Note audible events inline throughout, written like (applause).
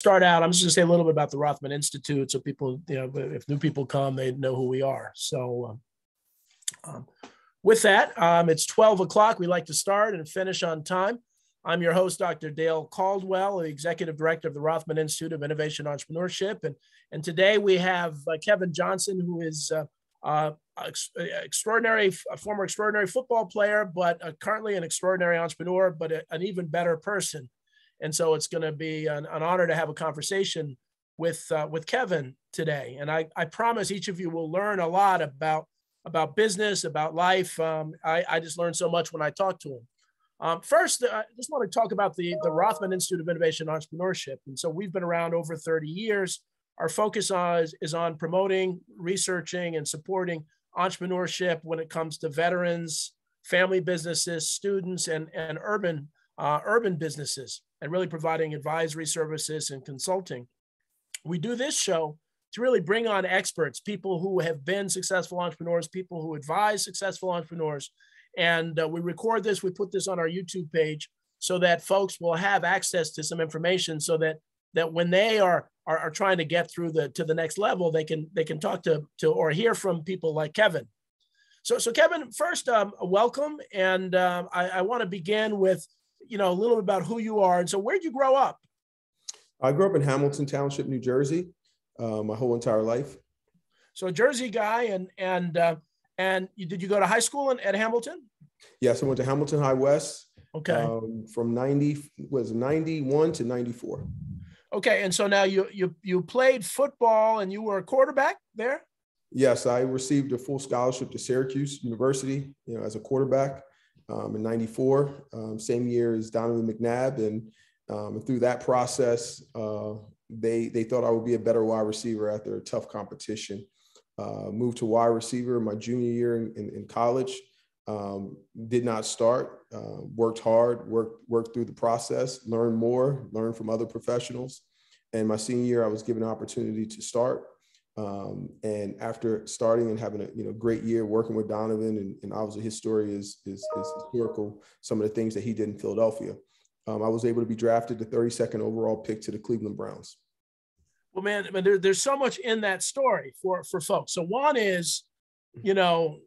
start out, I'm just going to say a little bit about the Rothman Institute, so people, you know, if new people come, they know who we are. So, um, um, with that, um, it's 12 o'clock. We like to start and finish on time. I'm your host, Dr. Dale Caldwell, the Executive Director of the Rothman Institute of Innovation and Entrepreneurship. And, and today we have uh, Kevin Johnson, who is uh, uh, ex- extraordinary, a former extraordinary football player, but uh, currently an extraordinary entrepreneur, but a, an even better person. And so it's going to be an, an, honor to have a conversation with uh, with Kevin today. And I, I promise each of you will learn a lot about about business, about life. Um, I, I just learned so much when I talked to him. Um, first, I just want to talk about the, the Rothman Institute of Innovation and Entrepreneurship. And so we've been around over 30 years. Our focus on, is, is on promoting, researching, and supporting entrepreneurship when it comes to veterans, family businesses, students, and, and urban, uh, urban businesses and really providing advisory services and consulting. We do this show to really bring on experts, people who have been successful entrepreneurs, people who advise successful entrepreneurs. And uh, we record this, we put this on our YouTube page so that folks will have access to some information so that that when they are, are, are trying to get through the to the next level, they can they can talk to to or hear from people like Kevin. So so Kevin, first um, welcome, and um, I, I want to begin with you know, a little bit about who you are. And so, where'd you grow up? I grew up in Hamilton Township, New Jersey, uh, my whole entire life. So, a Jersey guy, and and uh, and you, did you go to high school in, at Hamilton? Yes, I went to Hamilton High West. Okay. Um, from ninety was ninety one to ninety four. Okay, and so now you you you played football and you were a quarterback there. Yes, I received a full scholarship to Syracuse University, you know, as a quarterback um, in 94, um, same year as Donovan McNabb. And, um, and through that process, uh, they, they thought I would be a better wide receiver after a tough competition. Uh, moved to wide receiver my junior year in, in, in college. Um, did not start, uh, worked hard, worked, worked through the process, learned more, learned from other professionals. And my senior year, I was given an opportunity to start. Um, and after starting and having a you know great year working with Donovan, and, and obviously his story is, is, is historical. Some of the things that he did in Philadelphia, um, I was able to be drafted the 32nd overall pick to the Cleveland Browns. Well, man, I mean, there, there's so much in that story for for folks. So one is, you know,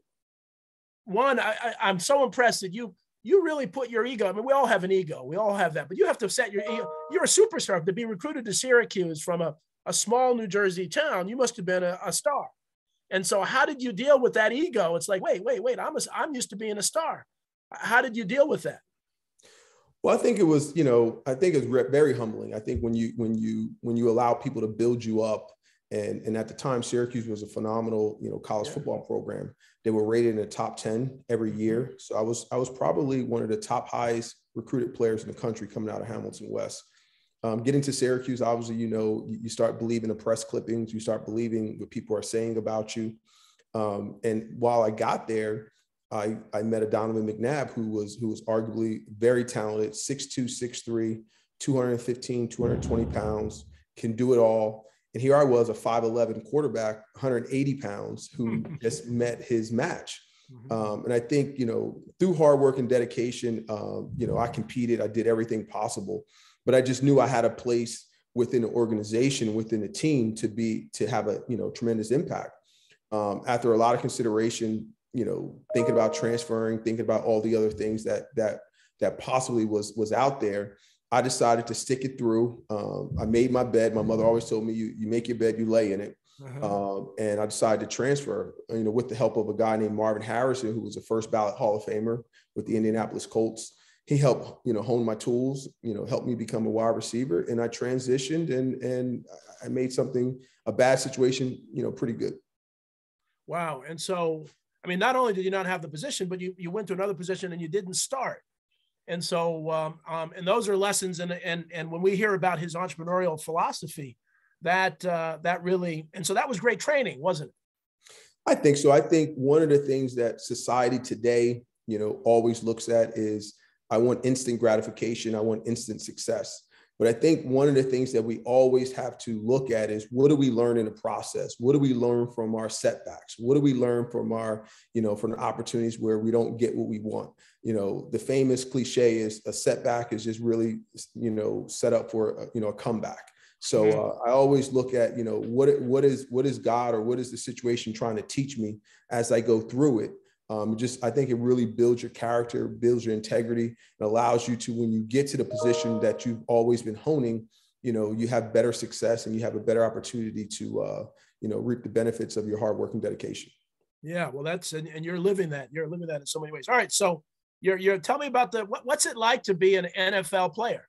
one I, I I'm so impressed that you you really put your ego. I mean, we all have an ego. We all have that, but you have to set your ego. You're a superstar to be recruited to Syracuse from a a small New Jersey town, you must have been a, a star. And so, how did you deal with that ego? It's like, wait, wait, wait, I'm, a, I'm used to being a star. How did you deal with that? Well, I think it was, you know, I think it's very humbling. I think when you when you when you allow people to build you up, and and at the time, Syracuse was a phenomenal, you know, college yeah. football program. They were rated in the top ten every year. Mm-hmm. So I was I was probably one of the top highest recruited players in the country coming out of Hamilton West. Um, getting to Syracuse, obviously, you know, you, start believing the press clippings, you start believing what people are saying about you. Um, and while I got there, I, I met a Donovan McNabb who was who was arguably very talented, 6'2, 6'3, 215, 220 pounds, can do it all. And here I was, a 5'11 quarterback, 180 pounds, who (laughs) just met his match. Mm-hmm. Um, and I think, you know, through hard work and dedication, um, you know, I competed, I did everything possible but I just knew I had a place within the organization, within the team to be to have a you know tremendous impact. Um, after a lot of consideration, you know, thinking about transferring, thinking about all the other things that that that possibly was was out there, I decided to stick it through. Um, I made my bed. My mother always told me, "You you make your bed, you lay in it." Uh-huh. Um, and I decided to transfer, you know, with the help of a guy named Marvin Harrison, who was a first ballot Hall of Famer with the Indianapolis Colts he helped you know hone my tools you know helped me become a wide receiver and i transitioned and and i made something a bad situation you know pretty good. Wow. And so i mean not only did you not have the position but you, you went to another position and you didn't start. And so um, um, and those are lessons and and and when we hear about his entrepreneurial philosophy that uh, that really and so that was great training wasn't it? I think so. I think one of the things that society today you know always looks at is I want instant gratification. I want instant success. But I think one of the things that we always have to look at is what do we learn in the process? What do we learn from our setbacks? What do we learn from our, you know, from the opportunities where we don't get what we want? You know, the famous cliche is a setback is just really, you know, set up for, a, you know, a comeback. So mm-hmm. uh, I always look at, you know, what what is what is God or what is the situation trying to teach me as I go through it. Um, just I think it really builds your character, builds your integrity, and allows you to when you get to the position that you've always been honing, you know, you have better success and you have a better opportunity to, uh, you know, reap the benefits of your hard work and dedication. Yeah, well, that's and, and you're living that. You're living that in so many ways. All right, so you're you're tell me about the what, what's it like to be an NFL player?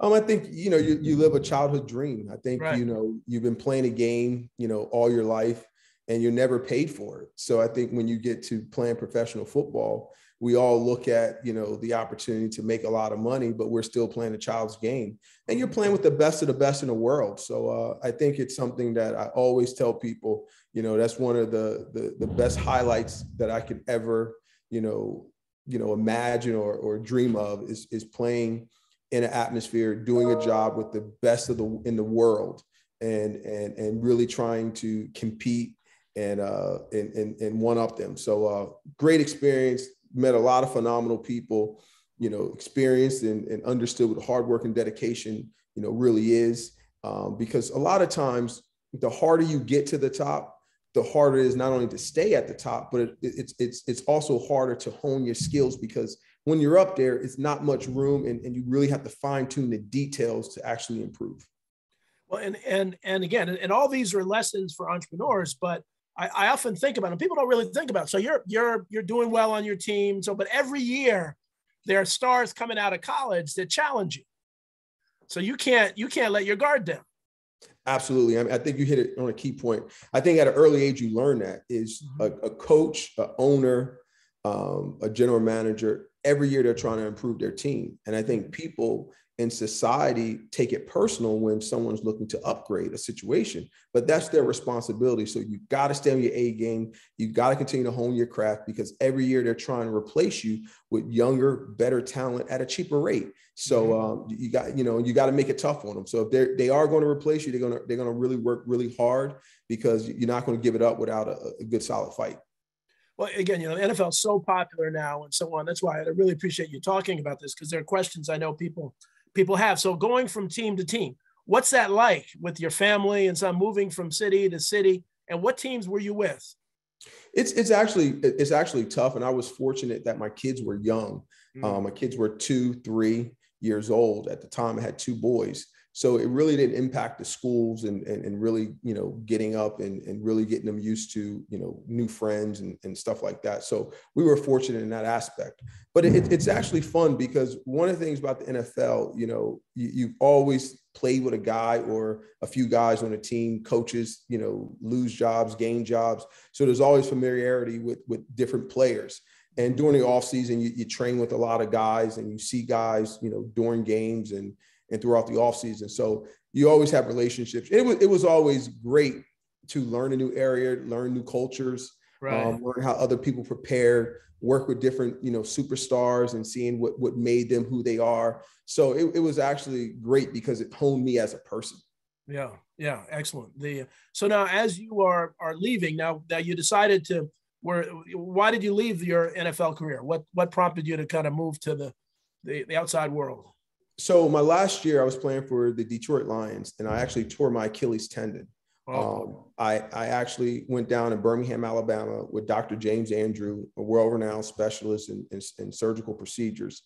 Um, I think you know you, you live a childhood dream. I think right. you know you've been playing a game, you know, all your life, and you're never paid for it. So I think when you get to playing professional football, we all look at you know the opportunity to make a lot of money, but we're still playing a child's game, and you're playing with the best of the best in the world. So uh, I think it's something that I always tell people. You know, that's one of the the, the best highlights that I could ever you know you know imagine or, or dream of is is playing in an atmosphere doing a job with the best of the in the world and and and really trying to compete and uh and and, and one up them so uh great experience met a lot of phenomenal people you know experienced and, and understood what hard work and dedication you know really is um, because a lot of times the harder you get to the top the harder it is not only to stay at the top, but it, it's it's it's also harder to hone your skills because when you're up there, it's not much room, and, and you really have to fine tune the details to actually improve. Well, and and and again, and all these are lessons for entrepreneurs, but I, I often think about them. People don't really think about. It. So you're you're you're doing well on your team. So, but every year there are stars coming out of college that challenge you. So you can't you can't let your guard down. Absolutely. I, mean, I think you hit it on a key point. I think at an early age, you learn that is mm-hmm. a, a coach, a owner, um, a general manager, every year they're trying to improve their team. And I think people in society take it personal when someone's looking to upgrade a situation, but that's their responsibility. So you got to stay on your A game. You got to continue to hone your craft because every year they're trying to replace you with younger, better talent at a cheaper rate. So mm-hmm. um, you got, you know, you got to make it tough on them. So if they're they are going to replace you, they're gonna they're gonna really work really hard because you're not going to give it up without a, a good solid fight well, again, you know, NFL is so popular now and so on. That's why I really appreciate you talking about this because there are questions I know people people have. So going from team to team, what's that like with your family and some moving from city to city? And what teams were you with? It's it's actually it's actually tough, and I was fortunate that my kids were young. Mm-hmm. Um, my kids were two, three years old at the time. I had two boys, so it really didn't impact the schools and, and, and really, you know, getting up and, and really getting them used to, you know, new friends and, and stuff like that. So we were fortunate in that aspect. But it, it's actually fun because one of the things about the NFL, you know, you, you've always played with a guy or a few guys on a team, coaches, you know, lose jobs, gain jobs. So there's always familiarity with, with different players. And during the off season, you, you train with a lot of guys and you see guys, you know, during games and, and throughout the off season. So you always have relationships. It was it was always great to learn a new area, learn new cultures, right. um, learn how other people prepare, work with different you know superstars, and seeing what what made them who they are. So it, it was actually great because it honed me as a person. Yeah, yeah, excellent. The so now as you are are leaving now that you decided to where why did you leave your NFL career? What what prompted you to kind of move to the the, the outside world? So my last year I was playing for the Detroit Lions and I actually tore my Achilles tendon. Oh. Um, I, I actually went down in Birmingham, Alabama with Dr. James Andrew, a world-renowned specialist in, in, in surgical procedures.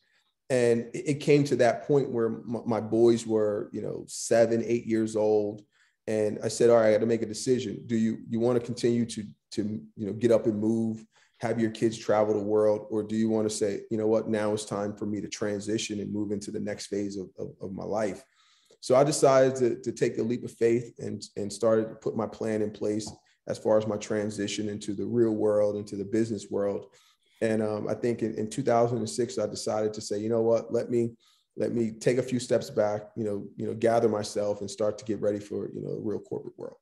And it, came to that point where my, my, boys were, you know, seven, eight years old. And I said, all right, I got to make a decision. Do you, you want to continue to, to, you know, get up and move have your kids travel the world or do you want to say you know what now it's time for me to transition and move into the next phase of, of, of my life? So i decided to, to take a leap of faith and, and started to put my plan in place as far as my transition into the real world into the business world. And um, i think in, in 2006 i decided to say you know what let me let me take a few steps back you know you know gather myself and start to get ready for you know the real corporate world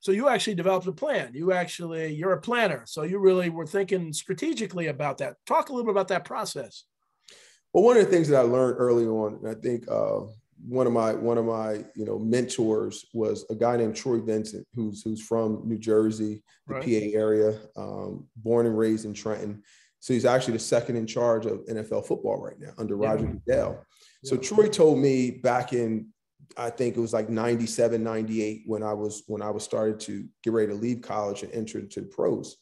so you actually developed a plan. You actually, you're a planner. So you really were thinking strategically about that. Talk a little bit about that process. Well, one of the things that I learned early on, and I think uh, one of my one of my you know mentors was a guy named Troy Vincent, who's who's from New Jersey, the right. PA area, um, born and raised in Trenton. So he's actually the second in charge of NFL football right now under Roger yeah. Goodell. So. Troy told me back in I think it was like 97, 98 when I was when I was started to get ready to leave college and enter into the pros.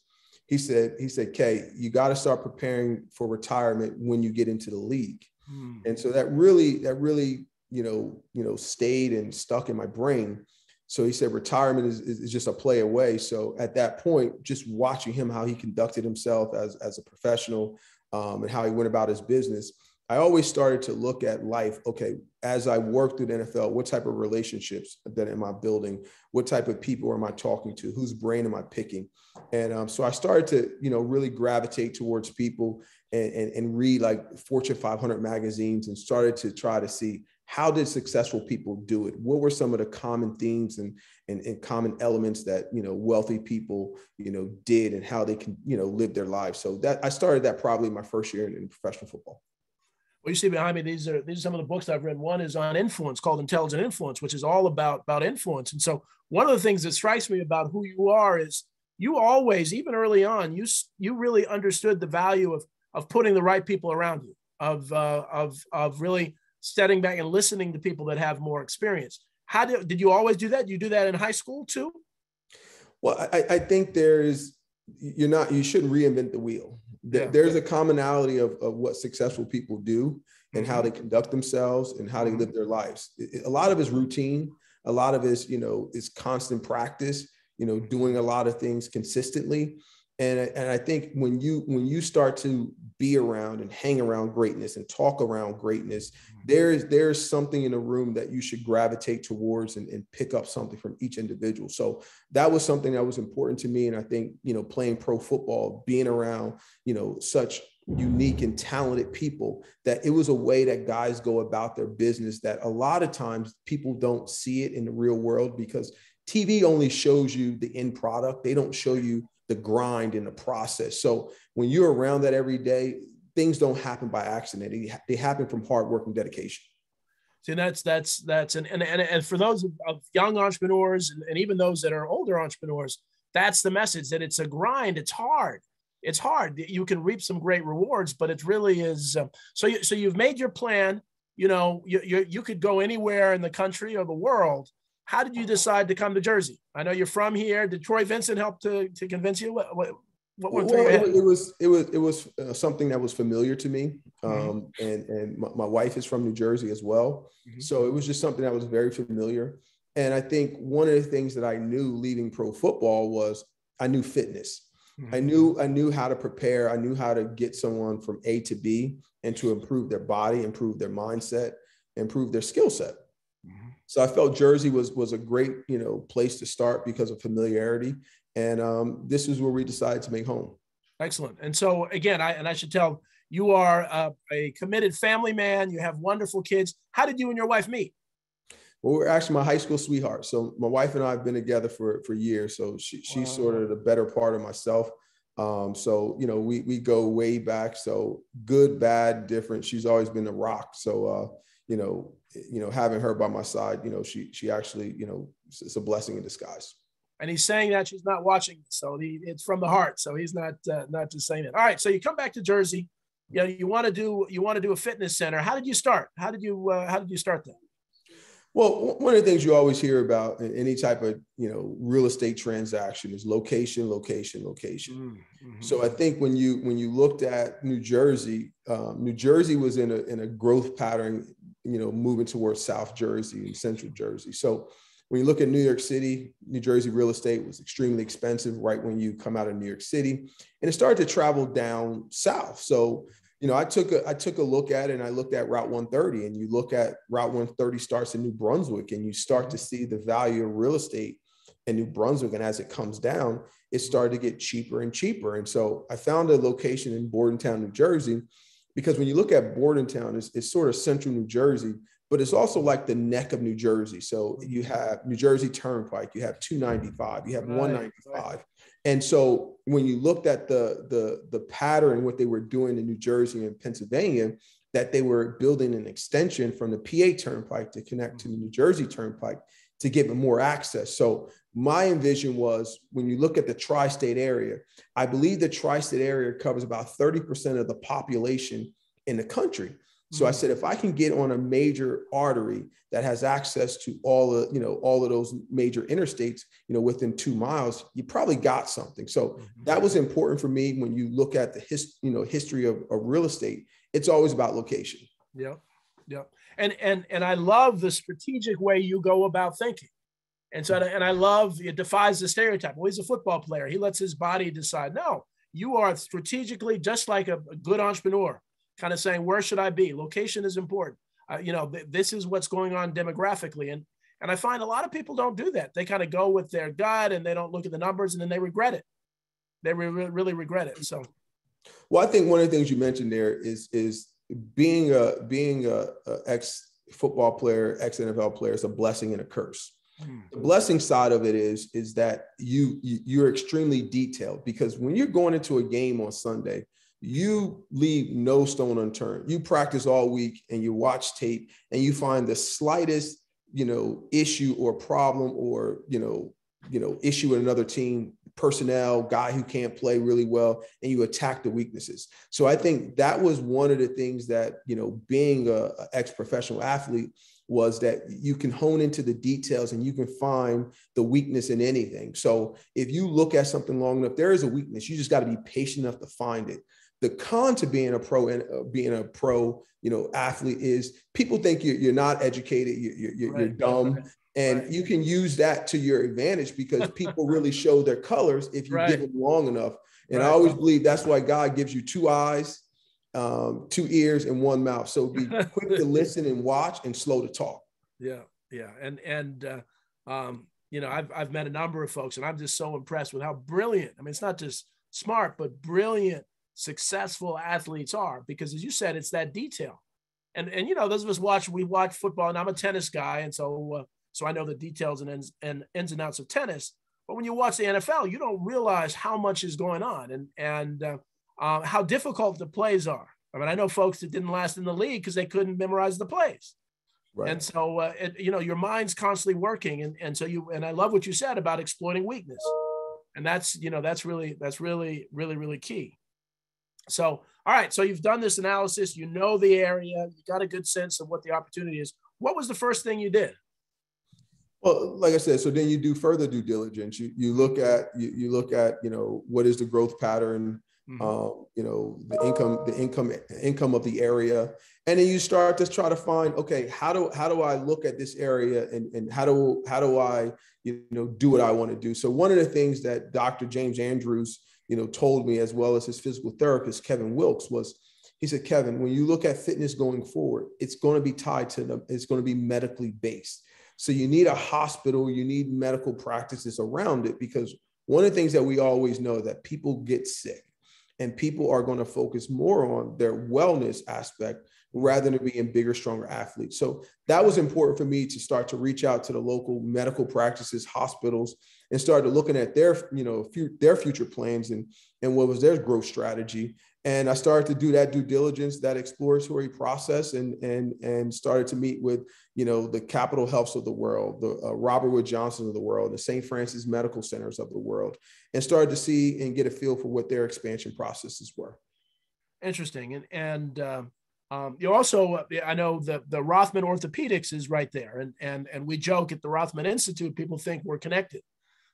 He said, he said, Kay, you got to start preparing for retirement when you get into the league. Hmm. And so that really, that really, you know, you know, stayed and stuck in my brain. So he said retirement is, is just a play away. So at that point, just watching him, how he conducted himself as, as a professional um, and how he went about his business, I always started to look at life. Okay, as I work through the NFL, what type of relationships that am I building? What type of people am I talking to? Whose brain am I picking? And um, so I started to, you know, really gravitate towards people and, and, and read like Fortune 500 magazines and started to try to see how did successful people do it what were some of the common themes and, and, and common elements that you know wealthy people you know did and how they can you know live their lives so that i started that probably my first year in, in professional football well, you see behind me, these are these are some of the books I've read. One is on influence called Intelligent Influence, which is all about about influence. And so one of the things that strikes me about who you are is you always, even early on, you you really understood the value of of putting the right people around you, of uh, of of really stepping back and listening to people that have more experience. How did, did you always do that? You do that in high school too? Well, I, I think there's, you're not, you shouldn't reinvent the wheel. Yeah. There's a commonality of, of what successful people do and how they mm-hmm. conduct themselves and how they live their lives. A lot of it's routine. A lot of it's, you know, is constant practice, you know, doing a lot of things consistently and and I think when you when you start to be around and hang around greatness and talk around greatness, mm-hmm. there's there's something in the room that you should gravitate towards and, and pick up something from each individual. So that was something that was important to me. And I think you know playing pro football, being around you know such unique and talented people that it was a way that guys go about their business that a lot of times people don't see it in the real world because TV only shows you the end product. They don't show you the grind and the process. So when you're around that every day, things don't happen by accident. They, happen from hard work and dedication. See, that's that's that's and and and, and for those of young entrepreneurs and, and even those that are older entrepreneurs, that's the message that it's a grind. It's hard. It's hard. You can reap some great rewards, but it really is. Uh, so you, so you've made your plan. You know, you, you you could go anywhere in the country or the world, how did you decide to come to Jersey? I know you're from here. Did Troy Vincent help to, to convince you? What, what, what went well, it, it was it was it was uh, something that was familiar to me, mm-hmm. um, mm-hmm. and and my, my, wife is from New Jersey as well, mm-hmm. so it was just something that was very familiar. And I think one of the things that I knew leaving pro football was I knew fitness. Mm-hmm. I knew I knew how to prepare. I knew how to get someone from A to B and to improve their body, improve their mindset, improve their skill set. So I felt Jersey was was a great you know place to start because of familiarity, and um, this is where we decided to make home. Excellent. And so again, I and I should tell you are a, a committed family man. You have wonderful kids. How did you and your wife meet? Well, we're actually my high school sweetheart. So my wife and I have been together for for years. So she, she's wow. sort of the better part of myself. Um, so you know, we we go way back. So good, bad, different. She's always been a rock. So uh, you know, you know, having her by my side, you know, she she actually, you know, it's a blessing in disguise. And he's saying that she's not watching, so he, it's from the heart. So he's not uh, not just saying it. All right, so you come back to Jersey. You know, you want to do you want to do a fitness center. How did you start? How did you uh, how did you start that? Well, one of the things you always hear about in any type of you know real estate transaction is location, location, location. Mm-hmm. So I think when you when you looked at New Jersey, um, New Jersey was in a in a growth pattern you know, moving towards South Jersey and Central Jersey. So when you look at New York City, New Jersey real estate was extremely expensive right when you come out of New York City, and it started to travel down south. So you know, I took a I took a look at it and I looked at Route 130, and you look at Route 130 starts in New Brunswick, and you start to see the value of real estate in New Brunswick, and as it comes down, it started to get cheaper and cheaper. And so I found a location in Bordentown, New Jersey, because when you look at Bordentown, it's, it's sort of central New Jersey, but it's also like the neck of New Jersey. So you have New Jersey Turnpike, you have 295, you have right, 195. Right. And so when you looked at the, the, the pattern, what they were doing in New Jersey and Pennsylvania, that they were building an extension from the PA Turnpike to connect to the New Jersey Turnpike to give them more access. So my envision was when you look at the tri-state area, I believe the tri-state area covers about 30% of the population in the country. So I mm. said, if I can get on a major artery that has access to all the, you know, all of those major interstates, you know, within two miles, you probably got something. So mm-hmm. that was important for me when you look at the his, you know, history of, of real estate. It's always about location. Yeah, yeah, and and and I love the strategic way you go about thinking. And so, and I love it defies the stereotype. Well, he's a football player. He lets his body decide. No, you are strategically just like a, a good entrepreneur kind of saying, where should I be? Location is important. Uh, you know, th- this is what's going on demographically. And, and I find a lot of people don't do that. They kind of go with their gut and they don't look at the numbers and then they regret it. They re- really regret it. So, well, I think one of the things you mentioned there is, is being a, being a, a ex football player, ex NFL player is a blessing and a curse. Hmm. The blessing side of it is is that you, you you're extremely detailed because when you're going into a game on Sunday, you leave no stone unturned. You practice all week and you watch tape and you find the slightest, you know, issue or problem or, you know, you know, issue with another team, personnel, guy who can't play really well, and you attack the weaknesses. So I think that was one of the things that, you know, being a, a ex-professional athlete was that you can hone into the details and you can find the weakness in anything. So if you look at something long enough, there is a weakness. You just got to be patient enough to find it. The con to being a pro and uh, being a pro, you know, athlete is people think you're, you're not educated, you're, you're, right. you're dumb. And right. you can use that to your advantage because people really (laughs) show their colors if you right. give them long enough. And I always believe that's why God gives you two eyes, um, two ears, and one mouth. So be (laughs) quick to listen and watch and slow to talk. Yeah, yeah, and and uh, um, you know I've I've met a number of folks, and I'm just so impressed with how brilliant. I mean, it's not just smart, but brilliant successful athletes are because as you said it's that detail and and you know those of us watch we watch football and i'm a tennis guy and so uh, so i know the details and ins, and ins and outs of tennis but when you watch the nfl you don't realize how much is going on and and uh, uh, how difficult the plays are i mean i know folks that didn't last in the league because they couldn't memorize the plays right. and so uh, it, you know your mind's constantly working and and so you and i love what you said about exploiting weakness and that's you know that's really that's really really really key so, all right. So you've done this analysis. You know the area. You got a good sense of what the opportunity is. What was the first thing you did? Well, like I said, so then you do further due diligence. You you look at you, you look at you know what is the growth pattern, mm-hmm. um, you know the income the income income of the area, and then you start to try to find okay how do how do I look at this area and and how do how do I you know do what I want to do. So one of the things that Dr. James Andrews you know, told me as well as his physical therapist, Kevin Wilkes, was he said, Kevin, when you look at fitness going forward, it's going to be tied to the, it's going to be medically based. So you need a hospital, you need medical practices around it because one of the things that we always know that people get sick and people are going to focus more on their wellness aspect rather than being bigger, stronger athletes. So that was important for me to start to reach out to the local medical practices, hospitals, and started looking at their, you know, their future plans and and what was their growth strategy. And I started to do that due diligence, that exploratory process, and and and started to meet with, you know, the Capital Healths of the world, the uh, Robert Wood Johnson of the world, the St. Francis Medical Centers of the world, and started to see and get a feel for what their expansion processes were. Interesting, and and. Uh um, you also, uh, I know the the Rothman Orthopedics is right there, and and and we joke at the Rothman Institute. People think we're connected,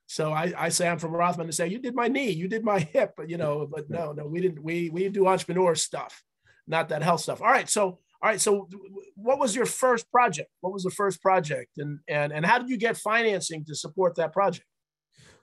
so I, I say I'm from Rothman and say you did my knee, you did my (laughs) hip, you know, but no, no, we didn't. We we do entrepreneur stuff, not that health stuff. All right, so all right, so what was your first project? What was the first project, and and and how did you get financing to support that project?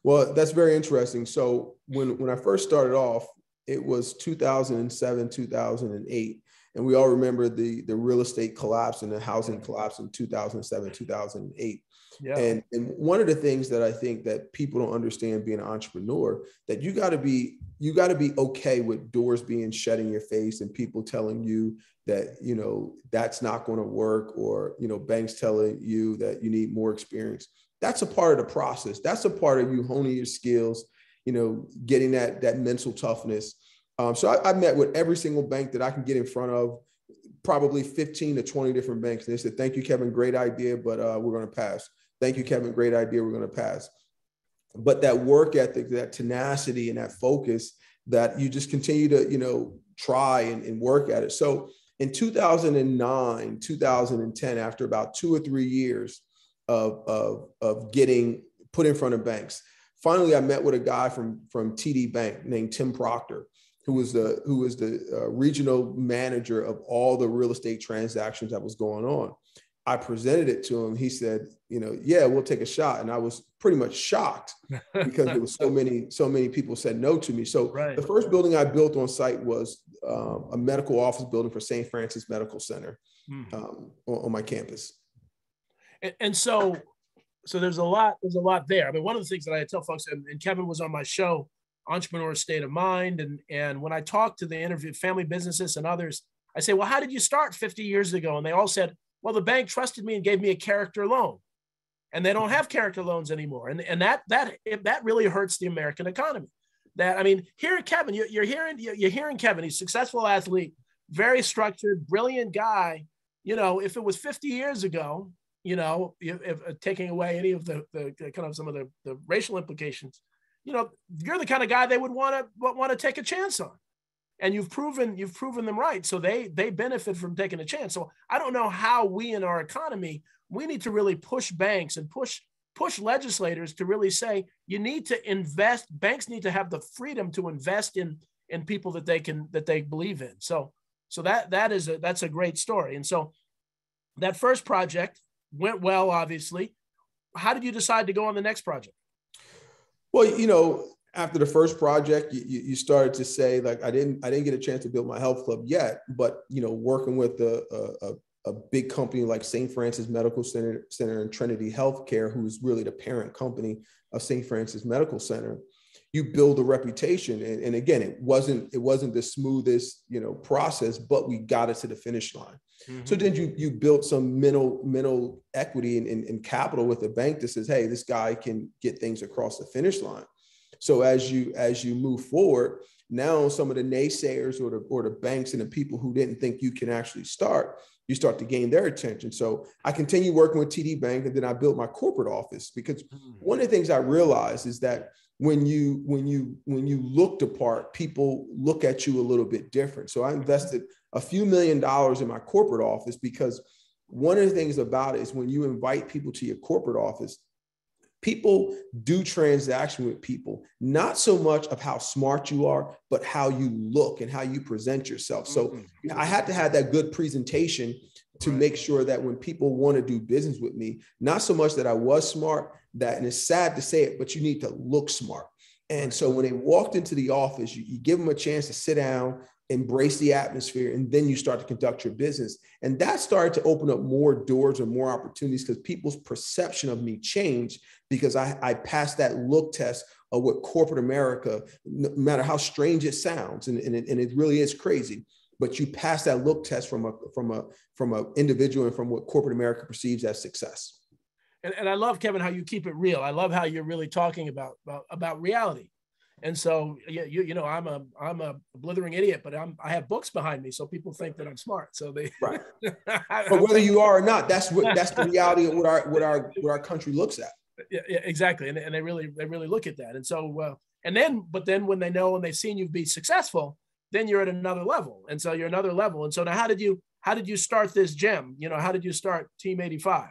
Well, that's very interesting. So when when I first started off, it was 2007, 2008 and we all remember the the real estate collapse and the housing collapse in 2007 2008 yeah. and and one of the things that i think that people don't understand being an entrepreneur that you got to be you got to be okay with doors being shut in your face and people telling you that you know that's not going to work or you know banks telling you that you need more experience that's a part of the process that's a part of you honing your skills you know getting that that mental toughness um, so I, I, met with every single bank that I can get in front of, probably 15 to 20 different banks. And they said, thank you, Kevin, great idea, but uh, we're going to pass. Thank you, Kevin, great idea, we're going to pass. But that work ethic, that tenacity and that focus that you just continue to, you know, try and, and work at it. So In 2009, 2010, after about two or three years of, of, of getting put in front of banks, finally I met with a guy from, from TD Bank named Tim Proctor, who was the, who was the uh, regional manager of all the real estate transactions that was going on. I presented it to him. He said, you know, yeah, we'll take a shot. And I was pretty much shocked (laughs) because there was so many, so many people said no to me. So right. the first building I built on site was um, a medical office building for St. Francis Medical Center mm. um, on, on, my campus. And, and, so, so there's a lot, there's a lot there. I mean, one of the things that I tell folks, and, and Kevin was on my show, Entrepreneur State of Mind. And, and when I talked to the interview family businesses and others, I say, well, how did you start 50 years ago? And they all said, well, the bank trusted me and gave me a character loan. And they don't have character loans anymore. And, and that that that really hurts the American economy. That I mean, here Kevin, you're, you're hearing you're hearing Kevin, he's a successful athlete, very structured, brilliant guy. You know, if it was 50 years ago, you know, if, if uh, taking away any of the, the, the kind of some of the, the racial implications, you know, you're the kind of guy they would want to want to take a chance on and you've proven you've proven them right. So they they benefit from taking a chance. So i don't know how we in our economy we need to really push banks and push push legislators to really say you need to invest banks need to have the freedom to invest in in people that they can that they believe in. So so that that is a that's a great story. And so that first project went well obviously. How did you decide to go on the next project? Well you know after the first project, you, you started to say like I didn't I didn't get a chance to build my health club yet, but you know working with a, a, a big company like St. Francis Medical Center, Center and Trinity Healthcare, who's really the parent company of St. Francis Medical Center, you build a reputation. And, and again, it wasn't it wasn't the smoothest you know process, but we got it to the finish line. Mm-hmm. So then you you built some mental mental equity and, and, and capital with a bank that says, hey, this guy can get things across the finish line. So as you as you move forward, now some of the naysayers or the or the banks and the people who didn't think you can actually start, you start to gain their attention. So I continue working with TD Bank, and then I built my corporate office because hmm. one of the things I realized is that when you when you when you look apart, people look at you a little bit different. So I invested a few million dollars in my corporate office because one of the things about it is when you invite people to your corporate office, people do transaction with people not so much of how smart you are but how you look and how you present yourself so mm-hmm. i had to have that good presentation to right. make sure that when people want to do business with me not so much that i was smart that and it's sad to say it but you need to look smart and so when they walked into the office you, you give them a chance to sit down embrace the atmosphere, and then you start to conduct your business. And that started to open up more doors and more opportunities because people's perception of me changed because I, I passed that look test of what corporate America, no matter how strange it sounds, and, and, it, and it really is crazy, but you pass that look test from a from a from an individual and from what corporate America perceives as success. And, and I love Kevin how you keep it real. I love how you're really talking about about, about reality and so, yeah, you, you know, I'm a I'm a blithering idiot, but I'm I have books behind me, so people think that I'm smart. So they right. (laughs) but whether you are or not, that's what (laughs) that's the reality of what our what our what our country looks at. Yeah, yeah exactly, and, and they really they really look at that. And so, uh, and then, but then when they know and they've seen you be successful, then you're at another level. And so you're another level. And so now, how did you how did you start this gem? You know, how did you start Team 85?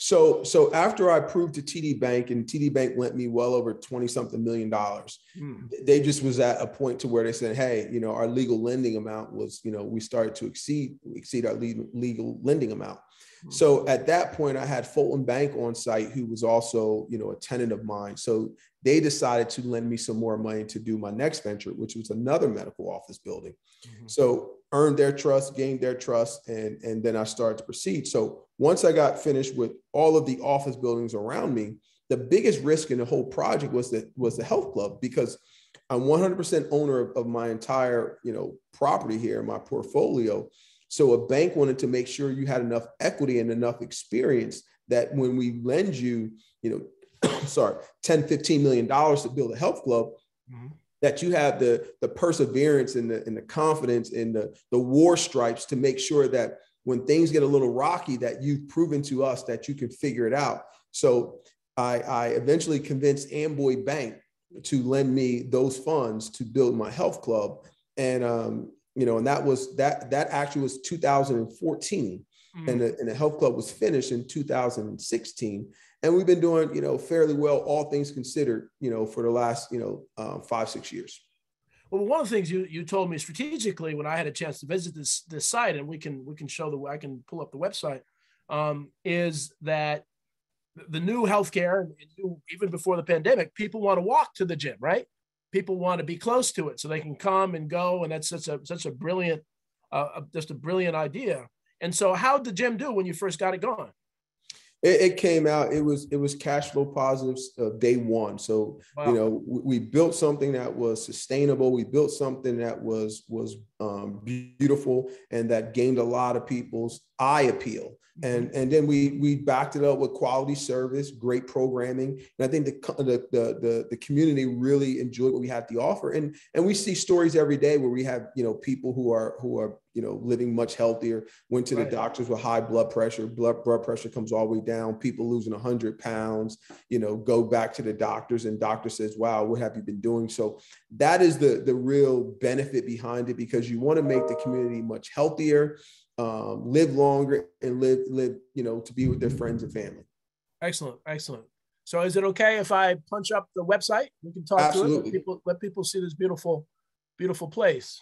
So, so after I proved to TD Bank, and TD Bank lent me well over twenty something million dollars, mm. they just was at a point to where they said, "Hey, you know, our legal lending amount was, you know, we started to exceed exceed our legal lending amount." Mm. So at that point, I had Fulton Bank on site, who was also, you know, a tenant of mine. So they decided to lend me some more money to do my next venture, which was another medical office building. Mm-hmm. So earned their trust, gained their trust, and, and then I started to proceed. So once I got finished with all of the office buildings around me, the biggest risk in the whole project was that was the health club because I'm 100% owner of, of my entire you know property here, my portfolio. So a bank wanted to make sure you had enough equity and enough experience that when we lend you, you know, (coughs) sorry, 10, 15 million dollars to build a health club, mm-hmm that you have the the perseverance and the and the confidence and the the war stripes to make sure that when things get a little rocky that you've proven to us that you can figure it out so i i eventually convinced amboy bank to lend me those funds to build my health club and um you know, and that was that that actually was 2014, mm-hmm. and, the, and the health club was finished in 2016. And we've been doing, you know, fairly well, all things considered, you know, for the last, you know, uh, five six years. Well, one of the things you, you told me strategically when I had a chance to visit this this site, and we can we can show the I can pull up the website, um, is that the new healthcare, and even before the pandemic, people want to walk to the gym, right? People want to be close to it so they can come and go, and that's such a such a brilliant, uh, just a brilliant idea. And so, how did the gym do when you first got it going? It, it, came out. It was it was cash flow positives uh, day one. So wow. you know we, we, built something that was sustainable. We built something that was was um, beautiful and that gained a lot of people's eye appeal. And and then we we backed it up with quality service great programming. And i think the the the, the community really enjoyed what we had to offer. And and we see stories every day where we have you know people who are who are you know living much healthier went to right. the doctors with high blood pressure blood blood pressure comes all the way down people losing 100 pounds you know go back to the doctors and doctor says wow what have you been doing? So that is the the real benefit behind it because you want to make the community much healthier um, live longer and live live you know to be with their friends and family. Excellent excellent. So is it okay if i punch up the website? We can talk Absolutely. to it let people let people see this beautiful beautiful place.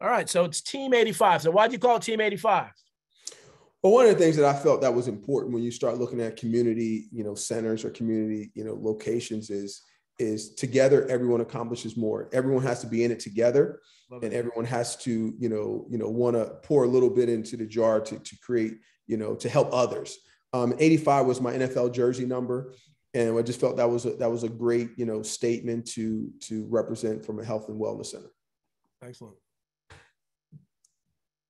All right so it's team 85 so why do you call it team 85 well, one of the things that I felt that was important when you start looking at community, you know, centers or community, you know, locations is is together everyone accomplishes more. Everyone has to be in it together and everyone has to you know you know want to pour a little bit into the jar to, to create you know to help others. Um, 85 was my nfl jersey number and i just felt that was a, that was a great you know statement to to represent from a health and wellness center. Excellent.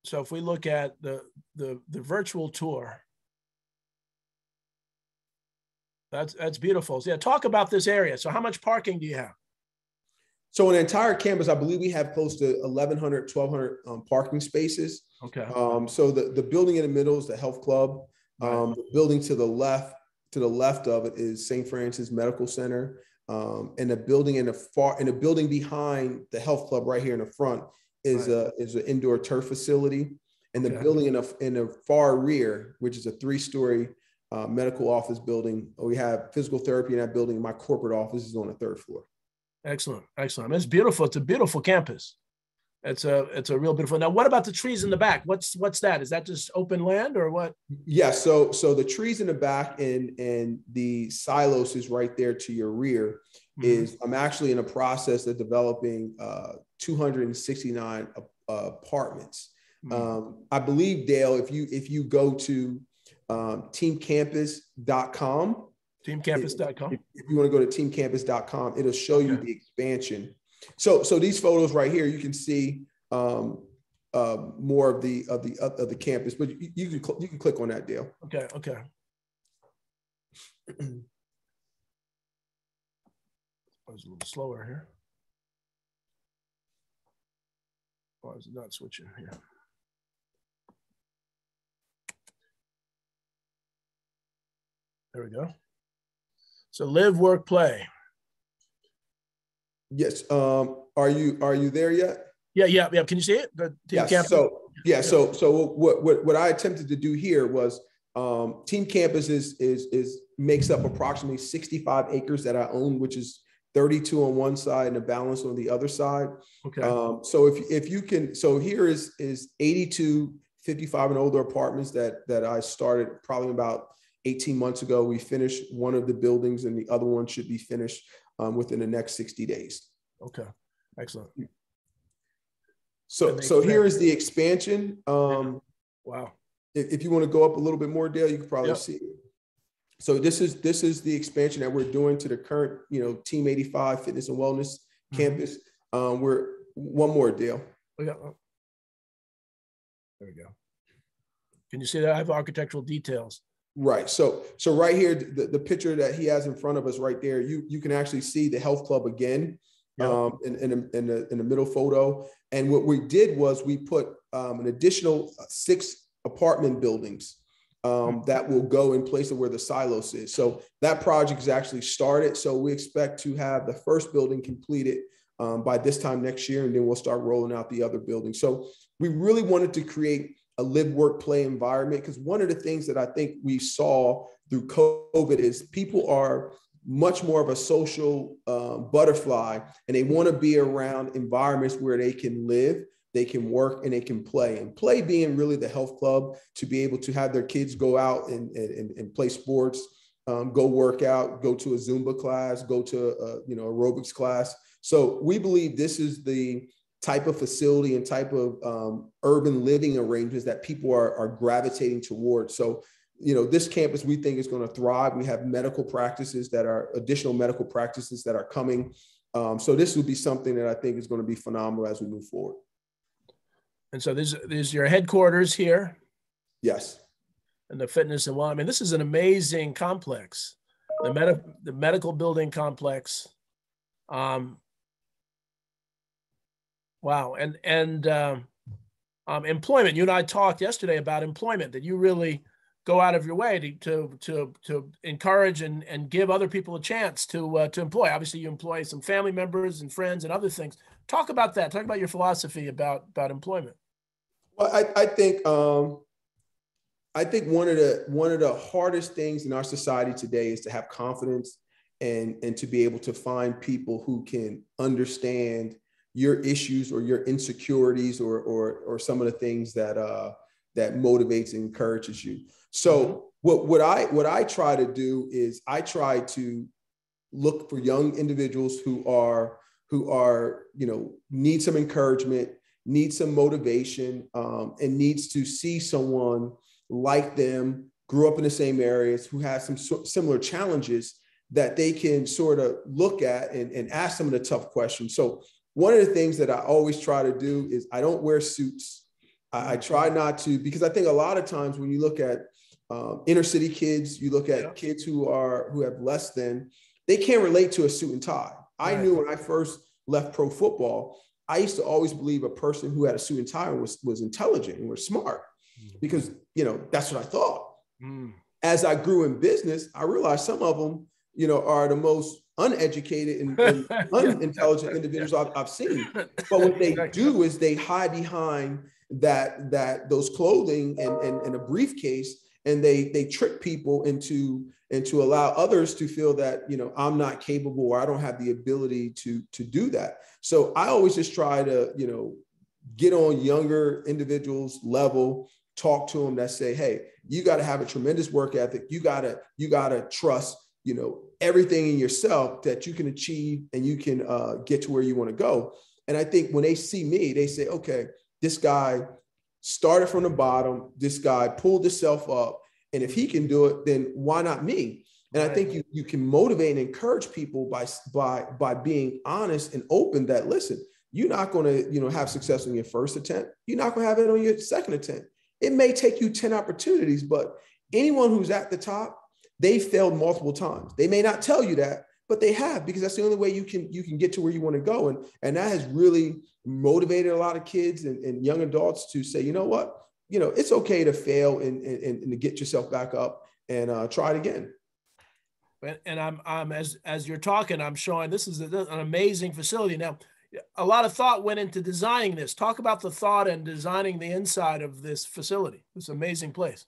So if we look at the the the virtual tour That's that's beautiful. So yeah, talk about this area. So how much parking do you have? So an entire campus, I believe we have close to 1,100, 1,200 um, parking spaces. Okay. Um, so the, the building in the middle is the health club. Um, right. The building to the left, to the left of it is St. Francis Medical Center. Um, and the building in the far, in the building behind the health club right here in the front is right. a is an indoor turf facility. And the okay. building in the in the far rear, which is a three-story uh, medical office building. We have physical therapy in that building. My corporate office is on the third floor. Excellent, excellent. It's beautiful. It's a beautiful campus. It's a it's a real beautiful. Now, what about the trees in the back? What's what's that? Is that just open land or what? Yeah. So so the trees in the back and and the silos is right there to your rear. Mm-hmm. Is I'm actually in a process of developing uh, 269 uh, apartments. Mm-hmm. Um, I believe Dale, if you if you go to um, teamcampus.com. Teamcampus.com. If, if you want to go to teamcampus.com, it'll show you the expansion. So, so these photos right here, you can see um, uh, more of the of the of the campus, but you, you can you can click on that, Dale. Okay. Okay. (clears throat) I was a little slower here. Why is it not switching here? There we go. So live, work, play. Yes. Um, are you are you there yet? Yeah, yeah, yeah. Can you see it? The yes. So yeah, so so what, what what I attempted to do here was um, Team Campus is is is makes up approximately 65 acres that I own, which is 32 on one side and a balance on the other side. Okay. Um, so if if you can, so here is is 82 55 and older apartments that that I started probably about 18 months ago. We finished one of the buildings, and the other one should be finished um, within the next 60 days. Okay, excellent. So, so here is the expansion. Um, wow. If, if, you want to go up a little bit more, Dale, you can probably yep. see it. So this is this is the expansion that we're doing to the current, you know, Team 85 Fitness and Wellness mm-hmm. campus. Um, we're one more, Dale. Oh, yeah. Oh. There we go. Can you see that? I have architectural details. Right. So so right here, the, the picture that he has in front of us right there, you you can actually see the health club again yeah. um, in, in, in, the, in the middle photo. And what we did was we put um, an additional six apartment buildings um, that will go in place of where the silos is. So that project is actually started. So we expect to have the first building completed um, by this time next year, and then we'll start rolling out the other buildings. So we really wanted to create a live, work, play environment. Because one of the things that I think we saw through COVID is people are much more of a social uh, butterfly and they want to be around environments where they can live they can work and they can play. And play being really the health club to be able to have their kids go out and, and, and play sports um, go work out go to a zumba class go to a you know aerobics class. So we believe this is the type of facility and type of um, urban living arrangements that people are, are gravitating towards so you know this campus we think is going to thrive we have medical practices that are additional medical practices that are coming um, so this would be something that i think is going to be phenomenal as we move forward and so this, this is your headquarters here. Yes. And the fitness and well, I mean, this is an amazing complex. The med- the medical building complex. Um, wow. And and um, um, employment. You and I talked yesterday about employment. That you really go out of your way to to to, to encourage and, and give other people a chance to uh, to employ. Obviously, you employ some family members and friends and other things. Talk about that. Talk about your philosophy about about employment. Well, I, I think um, I think one of the one of the hardest things in our society today is to have confidence and and to be able to find people who can understand your issues or your insecurities or or or some of the things that uh, that motivates and encourages you. So mm-hmm. what what I what I try to do is I try to look for young individuals who are who are you know need some encouragement needs some motivation um, and needs to see someone like them, grew up in the same areas, who has some so- similar challenges that they can sort of look at and, and ask some of the tough questions. So, one of the things that I always try to do is I don't wear suits. I, I try not to, because I think a lot of times when you look at um, inner city kids, you look at yeah. kids who are who have less than, they can't relate to a suit and tie. I knew when I first left pro football I used to always believe a person who had a suit and tie was, was intelligent and was smart mm. because, you know, that's what I thought. Mm. As I grew in business, I realized some of them, you know, are the most uneducated and, and (laughs) unintelligent individuals I've, I've, seen. But what they do is they hide behind that, that those clothing and, and, and a briefcase and they, they trick people into and to allow others to feel that you know i'm not capable or i don't have the ability to to do that. So i always just try to you know get on younger individuals level talk to them that say hey you got to have a tremendous work ethic. You got to you got to trust you know everything in yourself that you can achieve and you can uh, get to where you want to go and i think when they see me they say okay this guy started from the bottom this guy pulled himself up and if he can do it, then why not me? And I think you, you can motivate and encourage people by, by, by being honest and open that, listen, you're not going to, you know, have success on your first attempt. You're not going to have it on your second attempt. It may take you 10 opportunities, but anyone who's at the top, they failed multiple times. They may not tell you that, but they have because that's the only way you can you can get to where you want to go. And, and that has really motivated a lot of kids and, and young adults to say, you know what, you know, it's okay to fail and, and, and to get yourself back up and uh, try it again. And I'm, I'm as as you're talking, I'm showing this is an amazing facility. Now, a lot of thought went into designing this. Talk about the thought and designing the inside of this facility. This amazing place.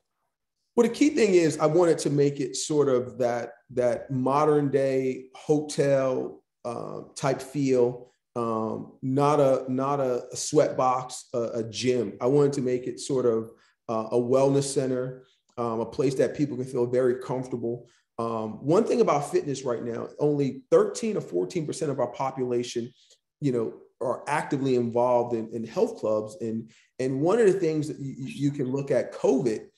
Well, the key thing is I wanted to make it sort of that that modern day hotel uh, type feel um, not a not a, sweat box, a, a, gym. I wanted to make it sort of uh, a wellness center, um, a place that people can feel very comfortable. Um, one thing about fitness right now, only 13 or 14 percent of our population, you know, are actively involved in, in health clubs. And and one of the things that you, you can look at COVID,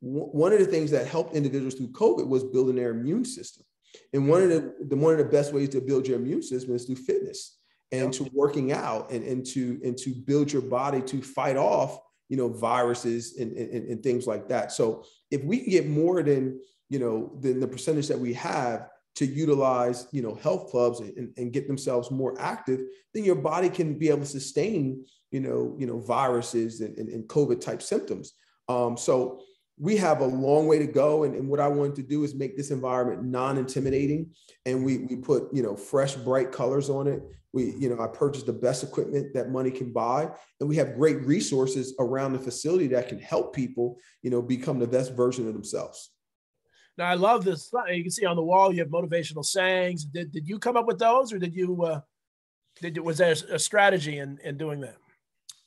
one of the things that helped individuals through COVID was building their immune system. And one of the, the one of the best ways to build your immune system is through fitness and to working out and, and to and to build your body to fight off you know viruses and, and, and things like that. So if we can get more than you know than the percentage that we have to utilize you know health clubs and, and get themselves more active then your body can be able to sustain you know you know viruses and, and, and covid type symptoms. Um, so we have a long way to go. And, and what I wanted to do is make this environment non-intimidating. And we, we put, you know, fresh, bright colors on it. We, you know, I purchased the best equipment that money can buy. And we have great resources around the facility that can help people, you know, become the best version of themselves. Now I love this. You can see on the wall you have motivational sayings. Did, did you come up with those, or did you? Uh, did was there a strategy in in doing that?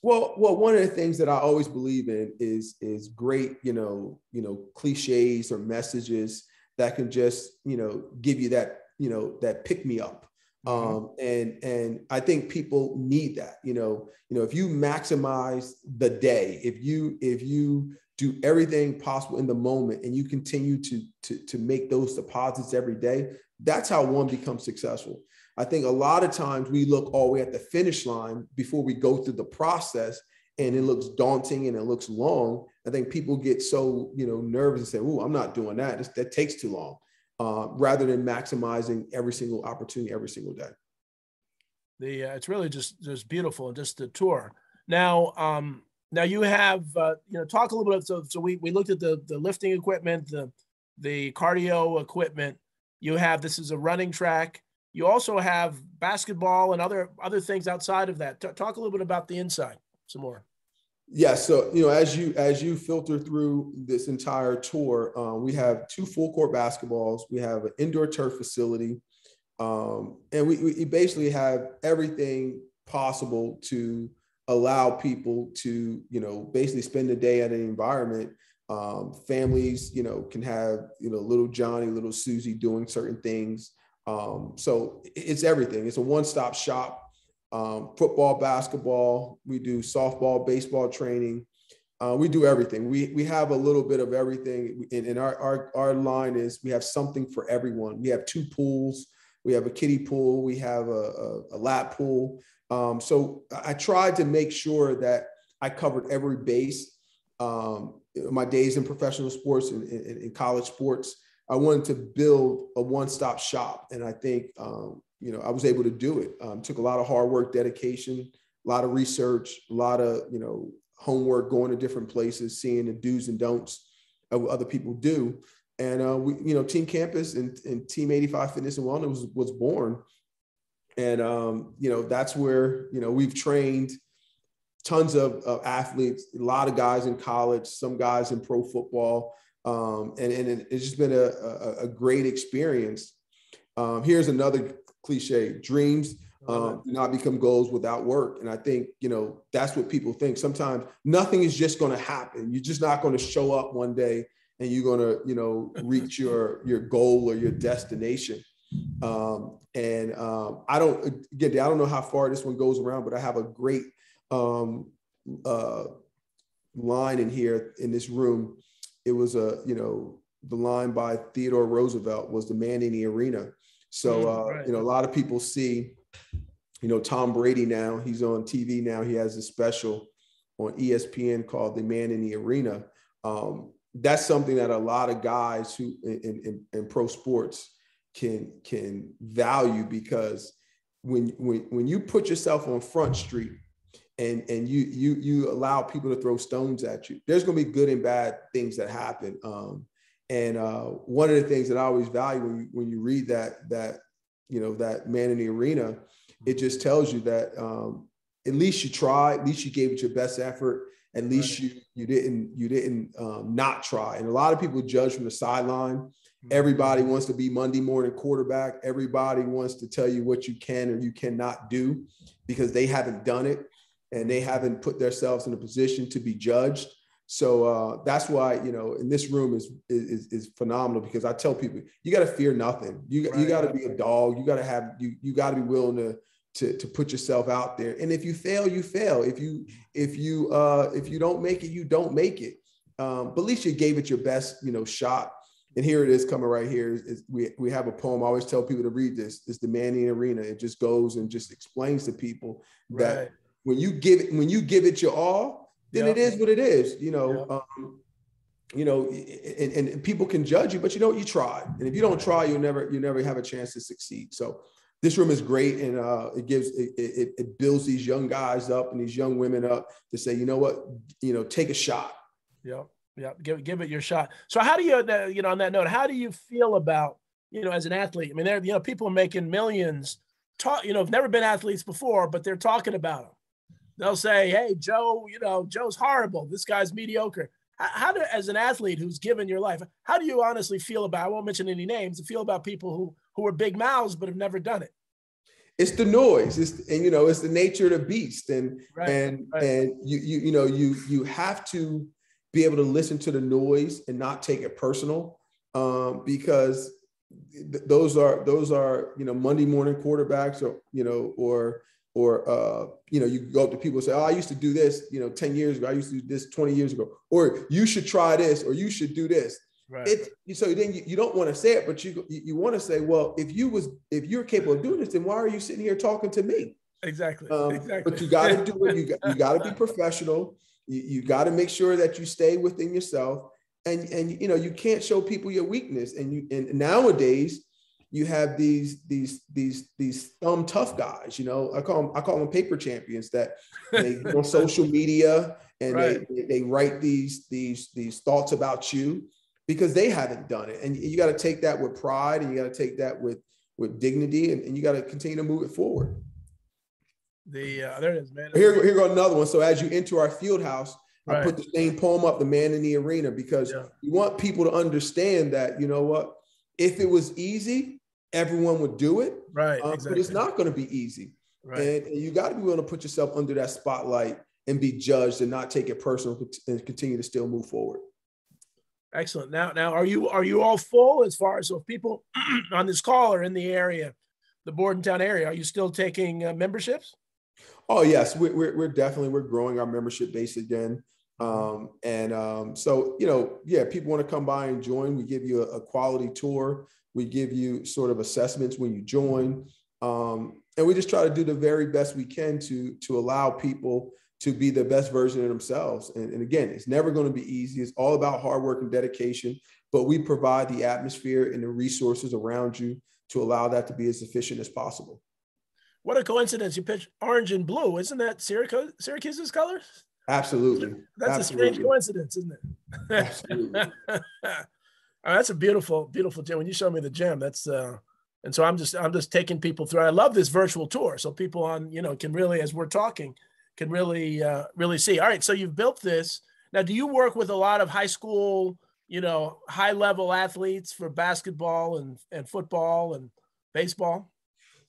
Well, well, one of the things that I always believe in is is great, you know, you know, cliches or messages that can just, you know, give you that, you know, that pick me up. Mm-hmm. Um, and and I think people need that. You know, you know, if you maximize the day, if you if you do everything possible in the moment and you continue to to to make those deposits every day, that's how one becomes successful. I think a lot of times we look all the way at the finish line before we go through the process and it looks daunting and it looks long. I think people get so, you know, nervous and say, oh, I'm not doing that. that takes too long. Uh, rather than maximizing every single opportunity every single day. The uh, it's really just just beautiful and just the tour. Now, um, now you have uh, you know talk a little bit. So so we we looked at the the lifting equipment, the the cardio equipment. You have this is a running track you also have basketball and other other things outside of that. T- talk a little bit about the inside some more. Yeah, so you know, as you as you filter through this entire tour, um, we have two full court basketballs. We have an indoor turf facility, um, and we, we basically have everything possible to allow people to you know basically spend a day at an environment. Um, families, you know, can have you know little Johnny, little Susie doing certain things. Um, so it's everything. It's a one-stop shop. Um, football, basketball. We do softball, baseball training. Uh, we do everything. We we have a little bit of everything. And, and our, our our line is we have something for everyone. We have two pools. We have a kiddie pool. We have a, a, a lap pool. Um, so I tried to make sure that I covered every base. Um, my days in professional sports and in, in, college sports, I wanted to build a one-stop shop, and I think um, you know I was able to do it. Um, took a lot of hard work, dedication, a lot of research, a lot of you know homework, going to different places, seeing the do's and don'ts of other people do, and uh, we you know Team Campus and, and Team 85 Fitness and Wellness was, was born, and um, you know that's where you know we've trained tons of, of athletes, a lot of guys in college, some guys in pro football. Um, and, and it's just been a, a, a great experience. Um, here's another cliche dreams um, do not become goals without work. And I think, you know, that's what people think. Sometimes nothing is just going to happen. You're just not going to show up one day and you're going to, you know, (laughs) reach your, your goal or your destination. Um, and um, I don't, again, I don't know how far this one goes around, but I have a great um, uh, line in here in this room it was a you know the line by Theodore Roosevelt was the man in the arena. So mm, uh, right. you know a lot of people see you know Tom Brady now he's on TV now he has a special on ESPN called the man in the arena. Um, that's something that a lot of guys who in, in, in pro sports can can value because when when when you put yourself on front street and and you you you allow people to throw stones at you. There's going to be good and bad things that happen um, and uh, one of the things that i always value when you, when you read that that you know that man in the arena it just tells you that um, at least you tried at least you gave it your best effort at least right. you you didn't you didn't um, not try. And a lot of people judge from the sideline. Mm-hmm. everybody wants to be monday morning quarterback. Everybody wants to tell you what you can or you cannot do because they haven't done it and they haven't put themselves in a position to be judged. So uh, that's why you know, in this room is is, is phenomenal because I tell people you got to fear nothing. You right. you got to be a dog. You got to have you you got to be willing to to to put yourself out there. And if you fail, you fail. If you if you uh, if you don't make it, you don't make it. Um, but at least you gave it your best, you know, shot. And here it is coming right here. Is, we, we have a poem. I always tell people to read this. It's the Manning Arena. It just goes and just explains to people that right when you give it when you give it your all, then yep. it is what it is. You know, yep. um, you know, and, and people can judge you, but you know you tried, and if you don't try, you'll never you never have a chance to succeed. So this room is great, and uh, it gives it, it, it builds these young guys up and these young women up to say, you know what, you know, take a shot. Yeah. Yeah, give give it your shot. So how do you uh, you know on that note, how do you feel about you know as an athlete? I mean, there you know people are making millions. Talk you know have never been athletes before, but they're talking about them. They'll say, "Hey, Joe, you know Joe's horrible. This guy's mediocre." How do as an athlete who's given your life, how do you honestly feel about? I won't mention any names. Feel about people who who are big mouths but have never done it it's the noise it's and you know it's the nature of the beast and right, and right. and you you you know you you have to be able to listen to the noise and not take it personal um, because th- those are those are you know Monday morning quarterbacks or you know or or uh, you know you go up to people and say oh I used to do this you know 10 years ago. I used to do this 20 years ago. Or you should try this or you should do this. Right. it so then you, you don't want to say it but you you want to say well if you was if you're capable of doing this then why are you sitting here talking to me? Exactly, um, exactly. but you got to (laughs) do it. You got, you got to be professional. You, you got to make sure that you stay within yourself, and and you know you can't show people your weakness. And you and nowadays you have these these these these thumb tough guys. You know, I call them I call them paper champions that (laughs) they on social media and right. they, they write these these these thoughts about you because they haven't done it. And you got to take that with pride and you got to take that with with dignity and, and you got to continue to move it forward. The uh, there it is, man. Here, here go another one. So as you enter our field house, right. I put the same poem up, "The Man in the Arena," because yeah. we want people to understand that you know what, if it was easy, everyone would do it. Right. Uh, exactly. But it's not going to be easy, right. and, and you got to be willing to put yourself under that spotlight and be judged and not take it personal and continue to still move forward. Excellent. Now, now, are you are you all full as far as so if people (clears throat) on this call are in the area, the Bordentown area? Are you still taking uh, memberships? Oh yes, we're, we're, we're definitely we're growing our membership base again. Um, and um, so you know, yeah, people want to come by and join. We give you a, a, quality tour. We give you sort of assessments when you join, um, and we just try to do the very best we can to to allow people to be the best version of themselves. And, and again, it's never going to be easy. It's all about hard work and dedication. But we provide the atmosphere and the resources around you to allow that to be as efficient as possible. What a coincidence! You pitch orange and blue. Isn't that Syracuse, Syracuse's colors? Absolutely. That's Absolutely. a strange coincidence, isn't it? (laughs) Absolutely. (laughs) oh, that's a beautiful, beautiful gem. When you show me the gem, that's uh, and so I'm just I'm just taking people through. I love this virtual tour, so people on you know can really, as we're talking, can really uh, really see. All right, so you've built this. Now, do you work with a lot of high school, you know, high level athletes for basketball and and football and baseball?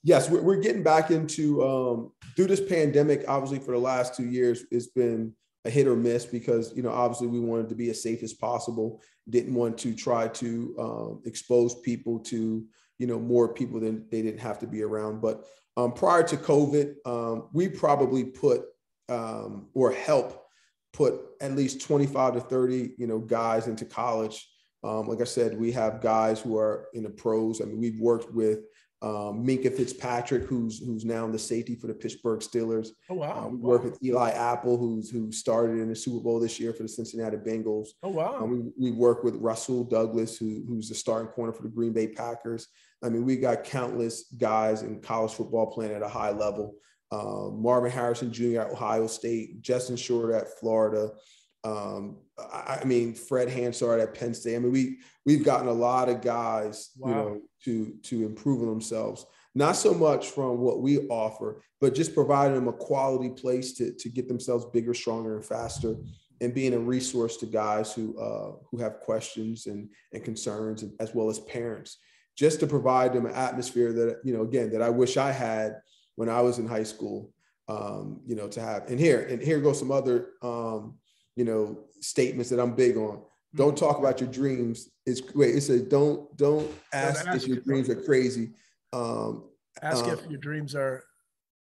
yes, we're, getting back into um, through this pandemic. Obviously, for the last two years, it's been a hit or miss because you know obviously we wanted to be as safe as possible. Didn't want to try to um, expose people to you know more people than they didn't have to be around. But um, prior to COVID, um, we probably put um, or help put at least 25 to 30 you know guys into college. Um, like I said, we have guys who are in the pros. I mean, we've worked with um, Minkah Fitzpatrick, who's who's now in the safety for the Pittsburgh Steelers. Oh wow! Um, we wow. work with Eli Apple, who's who started in the Super Bowl this year for the Cincinnati Bengals. Oh wow! Um, we, we work with Rasul Douglas, who, who's the starting corner for the Green Bay Packers. I mean, we got countless guys in college football playing at a high level. Um, Marvin Harrison Jr. at Ohio State, Justin Short at Florida. Um, I, I, mean, Fred Hansard at Penn State. I mean, we we've gotten a lot of guys, wow. you know, to to improve themselves. Not so much from what we offer, but just providing them a quality place to to get themselves bigger, stronger, and faster, and being a resource to guys who uh, who have questions and and concerns, and, as well as parents, just to provide them an atmosphere that you know, again, that I wish I had when I was in high school. Um, you know, to have and here and here goes some other um, you know statements that I'm big on. Don't talk about your dreams. It's wait. It's a don't don't ask, ask if your dreams are crazy. Um, ask um, if your dreams are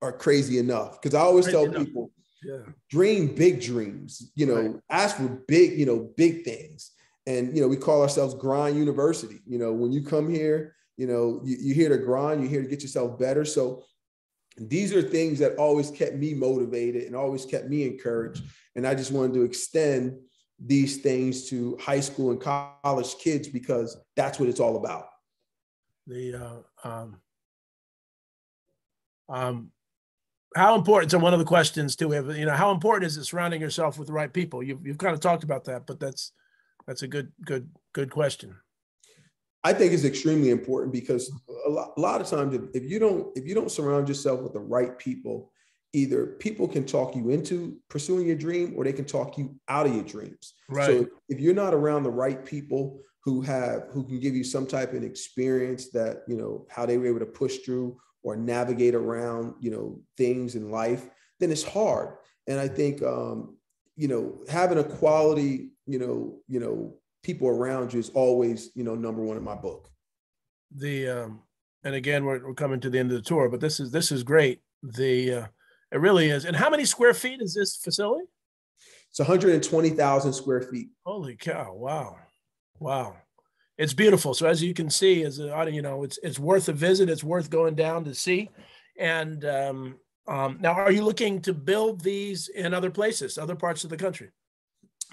are crazy enough. Because I always tell enough. people, yeah. dream big dreams. You know, right. ask for big. You know, big things. And you know, we call ourselves Grind University. You know, when you come here, you know, you, you're here to grind. You're here to get yourself better. So these are things that always kept me motivated and always kept me encouraged. And I just wanted to extend these things to high school and college kids because that's what it's all about. The uh, um, um, how important? So one of the questions too, we have, you know, how important is it surrounding yourself with the right people? You've you've kind of talked about that, but that's That's a good, good, good question. I think it's extremely important because a lot, a lot of times, if, if you don't if you don't surround yourself with the right people, either people can talk you into pursuing your dream or they can talk you out of your dreams. Right. So if you're not around the right people who have who can give you some type of experience that you know how they were able to push through or navigate around you know things in life, then it's hard. And I think um, you know having a quality you know you know people around you is always you know number one in my book. The um, and again we're, we're coming to the end of the tour, but this is this is great. The uh, it really is. And how many square feet is this facility? It's 120,000 square feet. Holy cow! Wow, wow, it's beautiful. So as you can see, as a, you know, it's it's worth a visit. It's worth going down to see. And um, um, now, are you looking to build these in other places, other parts of the country?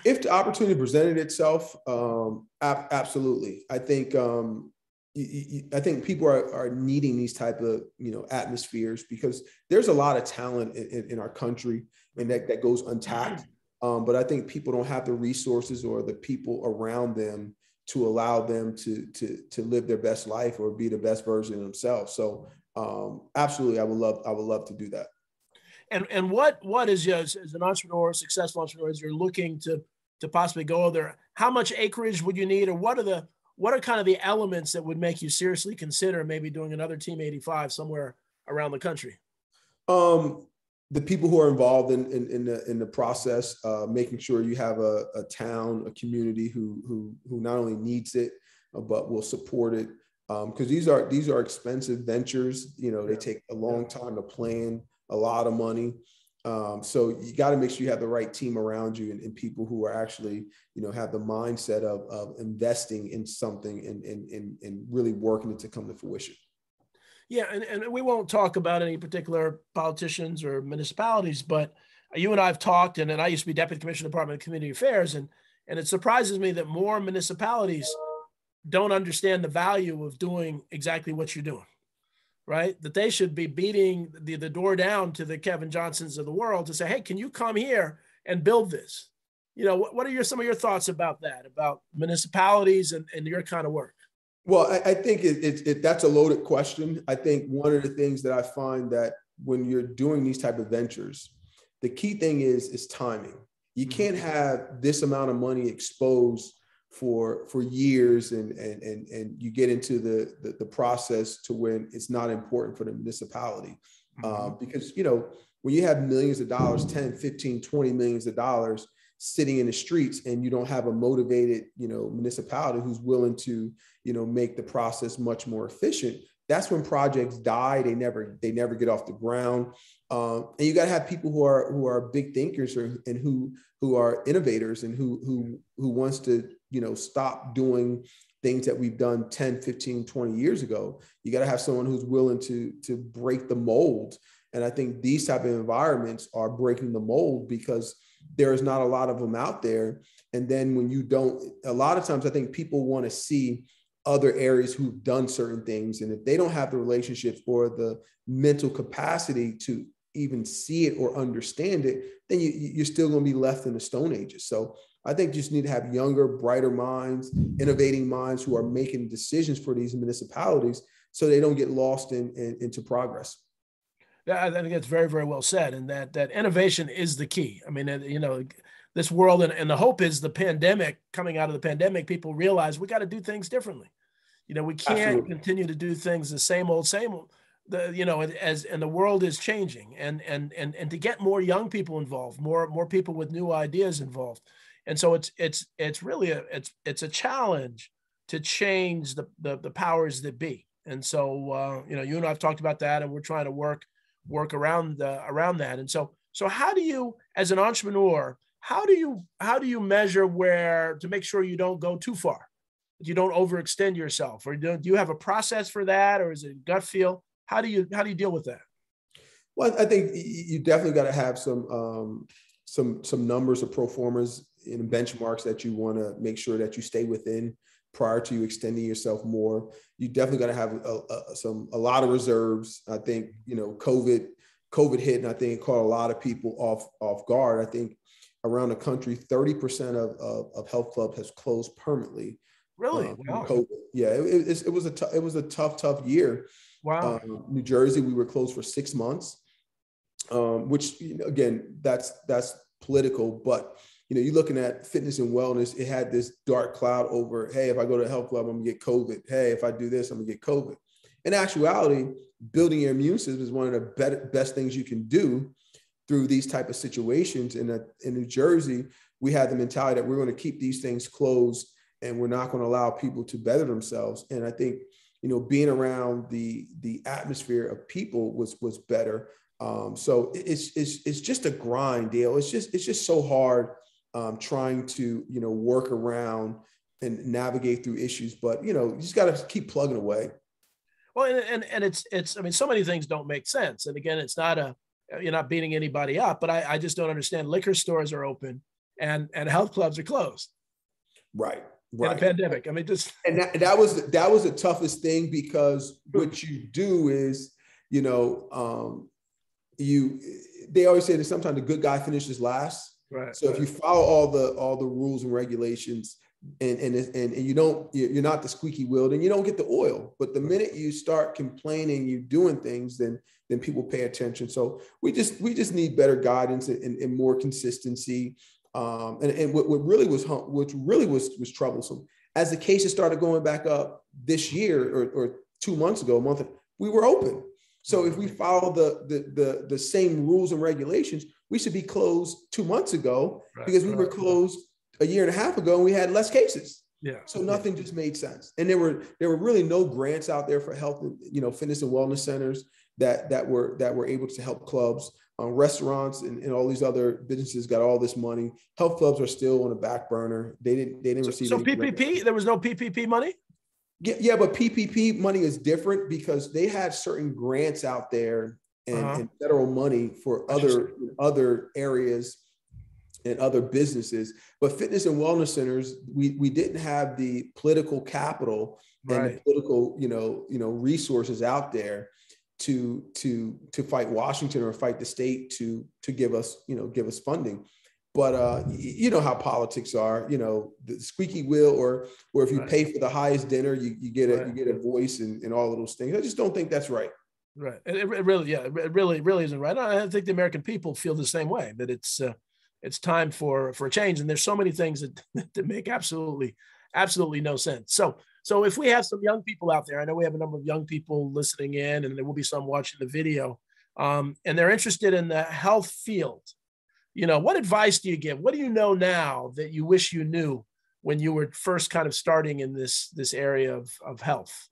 If the opportunity presented itself, um, ab- absolutely. I think um, I think people are, are needing these type of you know atmospheres because there's a lot of talent in, in our country and that, that goes untapped. Um, but I think people don't have the resources or the people around them to allow them to to to live their best life or be the best version of themselves. So um, absolutely, I would love I would love to do that. And and what what is as, as an entrepreneur, successful entrepreneur, as you're looking to to possibly go there, how much acreage would you need, or what are the what are kind of the elements that would make you seriously consider maybe doing another Team 85 somewhere around the country? Um, the people who are involved in, in, in the, in the process, uh, making sure you have a, a town, a community who, who, who not only needs it, uh, but will support it. Because um, these are these are expensive ventures. You know, they take a long time to plan, a lot of money. Um, so you got to make sure you have the right team around you and, and, people who are actually, you know, have the mindset of, of investing in something and, and, and, and really working it to come to fruition. Yeah, and, and we won't talk about any particular politicians or municipalities, but you and I have talked, and, and I used to be deputy commissioner Department of Community Affairs, and and it surprises me that more municipalities don't understand the value of doing exactly what you're doing right? That they should be beating the, the door down to the Kevin Johnsons of the world to say, hey, can you come here and build this? You know, what, what are your some of your thoughts about that, about municipalities and, and your kind of work? Well, I, I think it, it, it, that's a loaded question. I think one of the things that I find that when you're doing these type of ventures, the key thing is is timing. You mm-hmm. can't have this amount of money exposed for for years and and and, and you get into the, the, the process to when it's not important for the municipality uh, mm-hmm. uh, because you know when you have millions of dollars 10 15 20 millions of dollars sitting in the streets and you don't have a motivated you know municipality who's willing to you know make the process much more efficient that's when projects die. They never they never get off the ground. Um, and you got to have people who are who are big thinkers or, and who who are innovators and who who who wants to you know stop doing things that we've done 10 15 20 years ago. You got to have someone who's willing to to break the mold. And i think these type of environments are breaking the mold because there is not a lot of them out there. And then when you don't a lot of times i think people want to see other areas who've done certain things and if they don't have the relationships or the mental capacity to even see it or understand it then you, you're still going to be left in the stone ages so I think you just need to have younger, brighter minds, innovating minds who are making decisions for these municipalities so they don't get lost in, in into progress. Yeah, I think that's very, very well said. And that that innovation is the key. I mean, you know, this world and, and the hope is the pandemic coming out of the pandemic, people realize we got to do things differently. You know, we can't Absolutely. continue to do things the same old, same old. The, you know, as and the world is changing, and and and and to get more young people involved, more more people with new ideas involved and so it's it's it's really a it's it's a challenge to change the the, the powers that be and so uh, you know you and i've talked about that and we're trying to work work around the around that and so so how do you as an entrepreneur how do you how do you measure where to make sure you don't go too far you don't overextend yourself or do, do you have a process for that or is it gut feel how do you how do you deal with that well i think you definitely got to have some um, some some numbers of pro formas in benchmarks that you want to make sure that you stay within prior to you extending yourself more. You definitely got to have a, a, some a lot of reserves. I think you know COVID COVID hit, and I think caught a lot of people off off guard. I think around the country, 30% of, of, of health club has closed permanently. Really? Um, wow. COVID. Yeah, it, it, it was a t- it was a tough, tough year. Wow. Um, New Jersey, we were closed for six months, um, which you know, again, that's that's political. But you know, you're looking at fitness and wellness. It had this dark cloud over. Hey, if I go to a health club, I'm gonna get COVID. Hey, if I do this, I'm gonna get COVID. In actuality, building your immune system is one of the better, best things you can do through these type of situations. In, a, in New Jersey, we had the mentality that we're going to keep these things closed and we're not going to allow people to better themselves. And I think, you know, being around the the atmosphere of people was was better. Um, so it's it's it's just a grind, deal. It's just it's just so hard um, trying to you know work around and navigate through issues. But you know, you just got to keep plugging away. Well, and, and and it's it's I mean, so many things don't make sense. And again, it's not a you're not beating anybody up, but I, I just don't understand. Liquor stores are open and and health clubs are closed. Right. Right. In a pandemic. I mean, just and that, that was that was the toughest thing because what you do is, you know, um, you they always say that sometimes the good guy finishes last. Right. So if you follow all the all the rules and regulations, and and and, and you don't you're not the squeaky wheel then you don't get the oil. But the minute you start complaining you doing things then then people pay attention. So we just we just need better guidance and, and, and more consistency. Um, and, and what, what really was what really was was troublesome as the cases started going back up this year or, or two months ago a month we were open. So if we follow the, the the the same rules and regulations we should be closed two months ago right, because we right, were closed a year and a half ago and we had less cases. Yeah. So nothing just made sense. And there were there were really no grants out there for health, you know, fitness and wellness centers that that were that were able to help clubs. Um, restaurants and, and all these other businesses got all this money. Health clubs are still on a back burner. They didn't they didn't receive. So PPP, there was no PPP money. Yeah, yeah, but PPP money is different because they had certain grants out there and, uh-huh. and federal money for other other areas and other businesses. But fitness and wellness centers, we, we didn't have the political capital and right. the political, you know, you know, resources out there to to to fight Washington or fight the state to to give us, you know, give us funding. But uh, you know how politics are, you know, the squeaky wheel, or or if you right. pay for the highest dinner, you, you get a right. you get a voice and, and all of those things. I just don't think that's right. Right. It, it really, yeah, it really, really isn't right. I think the American people feel the same way. That it's uh, it's time for for a change. And there's so many things that, (laughs) that make absolutely absolutely no sense. So so if we have some young people out there i know we have a number of young people listening in and there will be some watching the video um, and they're interested in the health field. You know what advice do you give? What do you know now that you wish you knew when you were first kind of starting in this this area of, of health?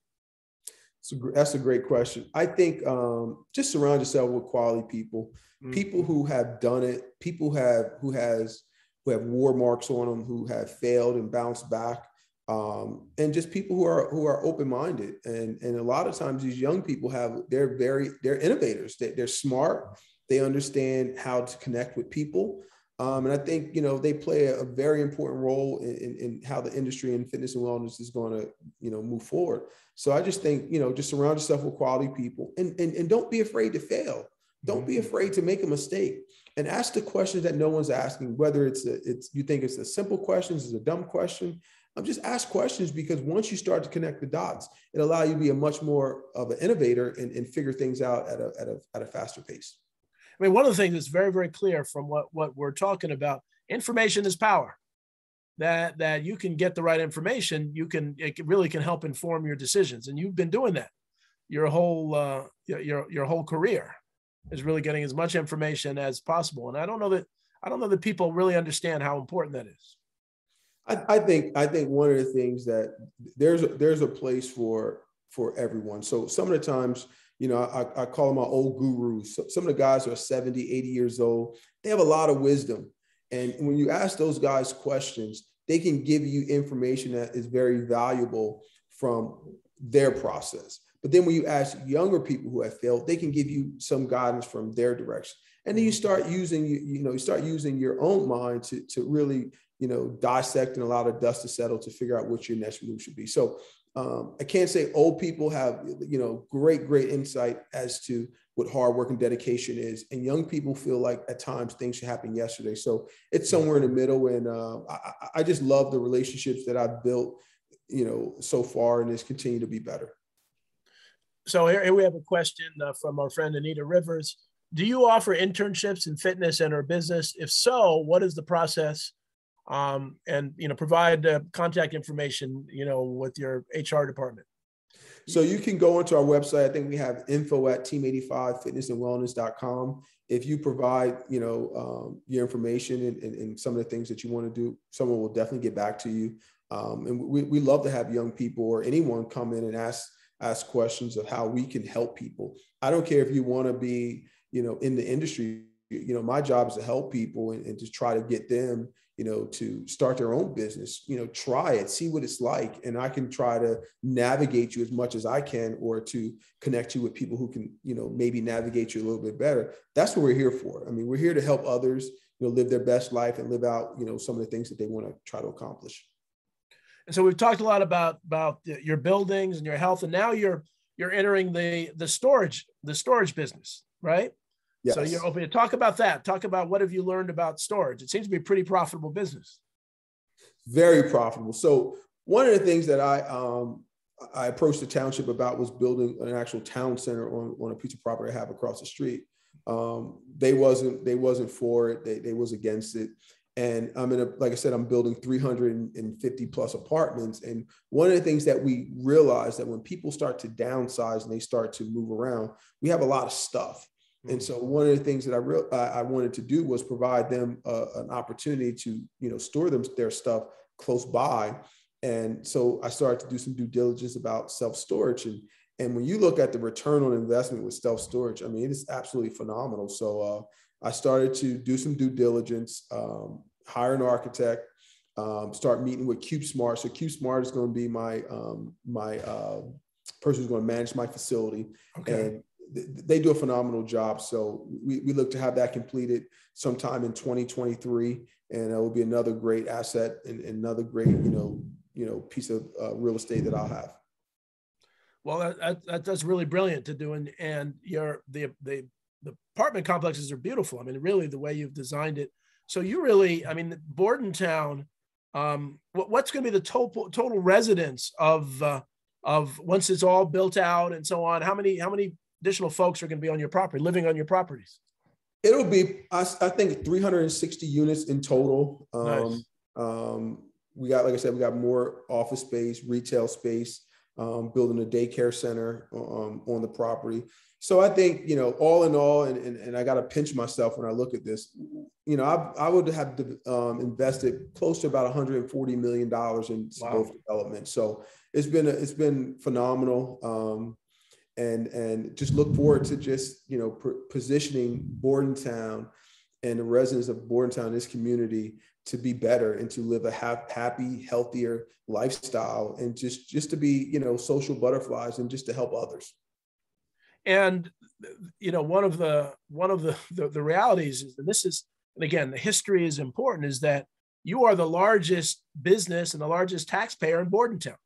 So that's a great question. I think um, just surround yourself with quality people mm-hmm. people who have done it, people who have who has who have war marks on them, who have failed and bounced back, um, and just people who are who are open minded. And and a lot of times these young people have they're very they're innovators. They, they're smart. They understand how to connect with people. Um, and I think you know they play a, very important role in, in, in, how the industry and fitness and wellness is going to you know move forward. So I just think you know just surround yourself with quality people and and, and don't be afraid to fail. Don't be mm-hmm. afraid to make a mistake and ask the questions that no one's asking, whether it's a, it's you think it's a simple question, it's a dumb question. Um, just ask questions because once you start to connect the dots, it allow you to be a much more of an innovator and, and figure things out at a, at, a, at a faster pace. I mean, one of the things that's very, very clear from what, what we're talking about, information is power. That, that you can get the right information, you can it really can help inform your decisions, and you've been doing that your whole uh, your your whole career is really getting as much information as possible. And I don't know that I don't know that people really understand how important that is. I, I think I think one of the things that there's a, there's a place for for everyone. So some of the times, you know, I, I call them my old gurus. So some of the guys are 70, 80 years old. They have a lot of wisdom. And when you ask those guys questions, they can give you information that is very valuable from their process. But then when you ask younger people who have failed, they can give you some guidance from their direction. And then you start using, you know, you start using your own mind to, to really, you know, dissect and allow the dust to settle to figure out what your next move should be. So um, I can't say old people have, you know, great, great insight as to what hard work and dedication is. And young people feel like at times things should happen yesterday. So it's somewhere in the middle. And uh, I, I just love the relationships that I've built, you know, so far, and it's continue to be better. So here, here we have a question uh, from our friend Anita Rivers. Do you offer internships in fitness and or business? If so, what is the process? Um, and you know, provide uh, contact information, you know, with your HR department. So you can go onto our website. I think we have info at team85fitnessandwellness.com. If you provide, you know, um, your information and, and, and, some of the things that you want to do, someone will definitely get back to you. Um, and we, we love to have young people or anyone come in and ask ask questions of how we can help people. I don't care if you want to be, you know, in the industry. You know, my job is to help people and, and to try to get them, you know, to start their own business, you know, try it, see what it's like. And I can try to navigate you as much as I can or to connect you with people who can, you know, maybe navigate you a little bit better. That's what we're here for. I mean, we're here to help others, you know, live their best life and live out, you know, some of the things that they want to try to accomplish. And so we've talked a lot about about your buildings and your health, and now you're you're entering the the storage the storage business, right? Yes. So you're open to talk about that. Talk about what have you learned about storage. It seems to be a pretty profitable business. Very profitable. So one of the things that I um, I approached the township about was building an actual town center on, on a piece of property I have across the street. Um, they wasn't they wasn't for it. They they was against it. And I'm in a like I said, I'm building 350 plus apartments. And one of the things that we realize that when people start to downsize and they start to move around, we have a lot of stuff. And so one of the things that I real I wanted to do was provide them uh, an opportunity to you know store them their stuff close by. And so I started to do some due diligence about self storage and and when you look at the return on investment with self storage, I mean it is absolutely phenomenal. So uh, I started to do some due diligence, um, hire an architect, um, start meeting with CubeSmart. So CubeSmart is going to be my um, my uh, person who's going to manage my facility, okay. and they do a phenomenal job. So we, we look to have that completed sometime in 2023, and it will be another great asset and, and another great, you know, you know, piece of uh, real estate that I'll have. Well, that, that, that's really brilliant to do, and and your the the the apartment complexes are beautiful. I mean, really the way you've designed it. So you really, I mean, Bordentown. Um, what, what's going to be the total total residence of uh, of once it's all built out and so on? How many how many additional folks are going to be on your property, living on your properties? It'll be, I, I think, 360 units in total. Um, nice. Um, we got, like I said, we got more office space, retail space, um, building a daycare center um, on the property. So I think, you know, all in all, and, and, and I got to pinch myself when I look at this, you know, I, I would have um, invested close to about $140 million in wow. development. So it's been, a, it's been phenomenal. Um, and and just look forward to just you know positioning Bordentown and the residents of Bordentown, this community, to be better and to live a ha- happy, healthier lifestyle, and just just to be you know social butterflies and just to help others. And you know one of the one of the the, the realities is, and this is and again the history is important, is that you are the largest business and the largest taxpayer in Bordentown.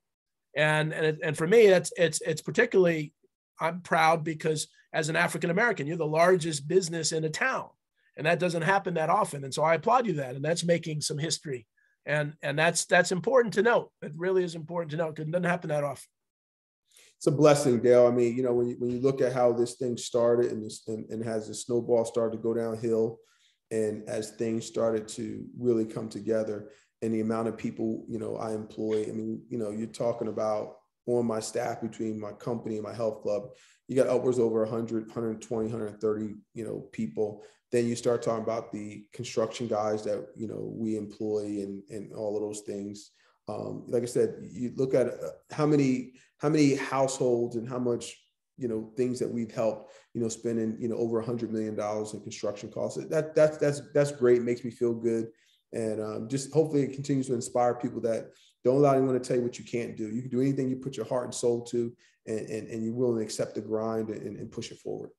And and, and for me, that's it's it's particularly I'm proud because as an African American, you're the largest business in a town. And that doesn't happen that often. And so I applaud you that. And that's making some history. And and that's that's important to note. It really is important to note because it doesn't happen that often. It's a blessing, Dale. I mean, you know, when you, when you look at how this thing started and, this, and, and has the snowball started to go downhill, and as things started to really come together, and the amount of people, you know, I employ. I mean, you know, you're talking about on my staff between my company and my health club you got upwards over 100 120 130 you know people. Then you start talking about the construction guys that you know we employ and and all of those things. Um, like i said you look at uh, how many how many households and how much you know things that we've helped you know spending you know over 100 million dollars in construction costs. That that's that's that's great. Makes me feel good. And um, just hopefully it continues to inspire people that don't allow anyone to tell you what you can't do. You can do anything you put your heart and soul to, and, and, and you're willing to accept the grind and, and push it forward.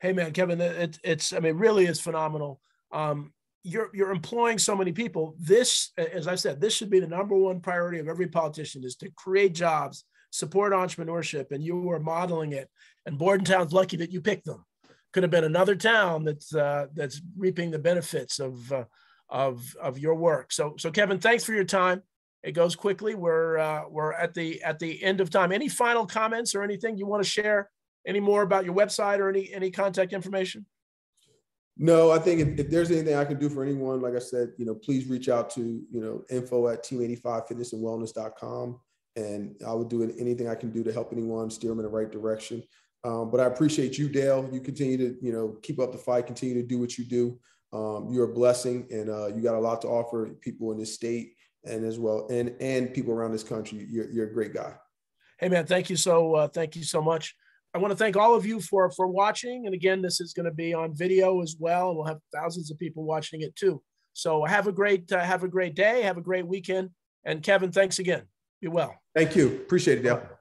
Hey man, Kevin, it, it's I mean, really is phenomenal. Um, you're you're employing so many people. This, as I said, this should be the number one priority of every politician is to create jobs, support entrepreneurship, and you are modeling it. And Bordentown's lucky that you picked them. could have been another town that's uh, that's reaping the benefits of uh, of of your work. So so Kevin, thanks for your time. It goes quickly. We're uh, we're at the at the end of time. Any final comments or anything you want to share? Any more about your website or any any contact information? No, I think if, if, there's anything I can do for anyone, like I said, you know, please reach out to, you know, info at team85fitnessandwellness.com. And I will do anything I can do to help anyone steer them in the right direction. Um, but I appreciate you, Dale. You continue to, you know, keep up the fight, continue to do what you do. Um, you're a blessing and uh, you got a lot to offer people in this state and as well, and, and people around this country. You're, you're a great guy. Hey man, thank you so, uh, thank you so much. I want to thank all of you for for watching. And again, this is going to be on video as well. We'll have thousands of people watching it too. So have a great uh, have a great day. Have a great weekend. And Kevin, thanks again. Be well. Thank you. Appreciate it, Dale.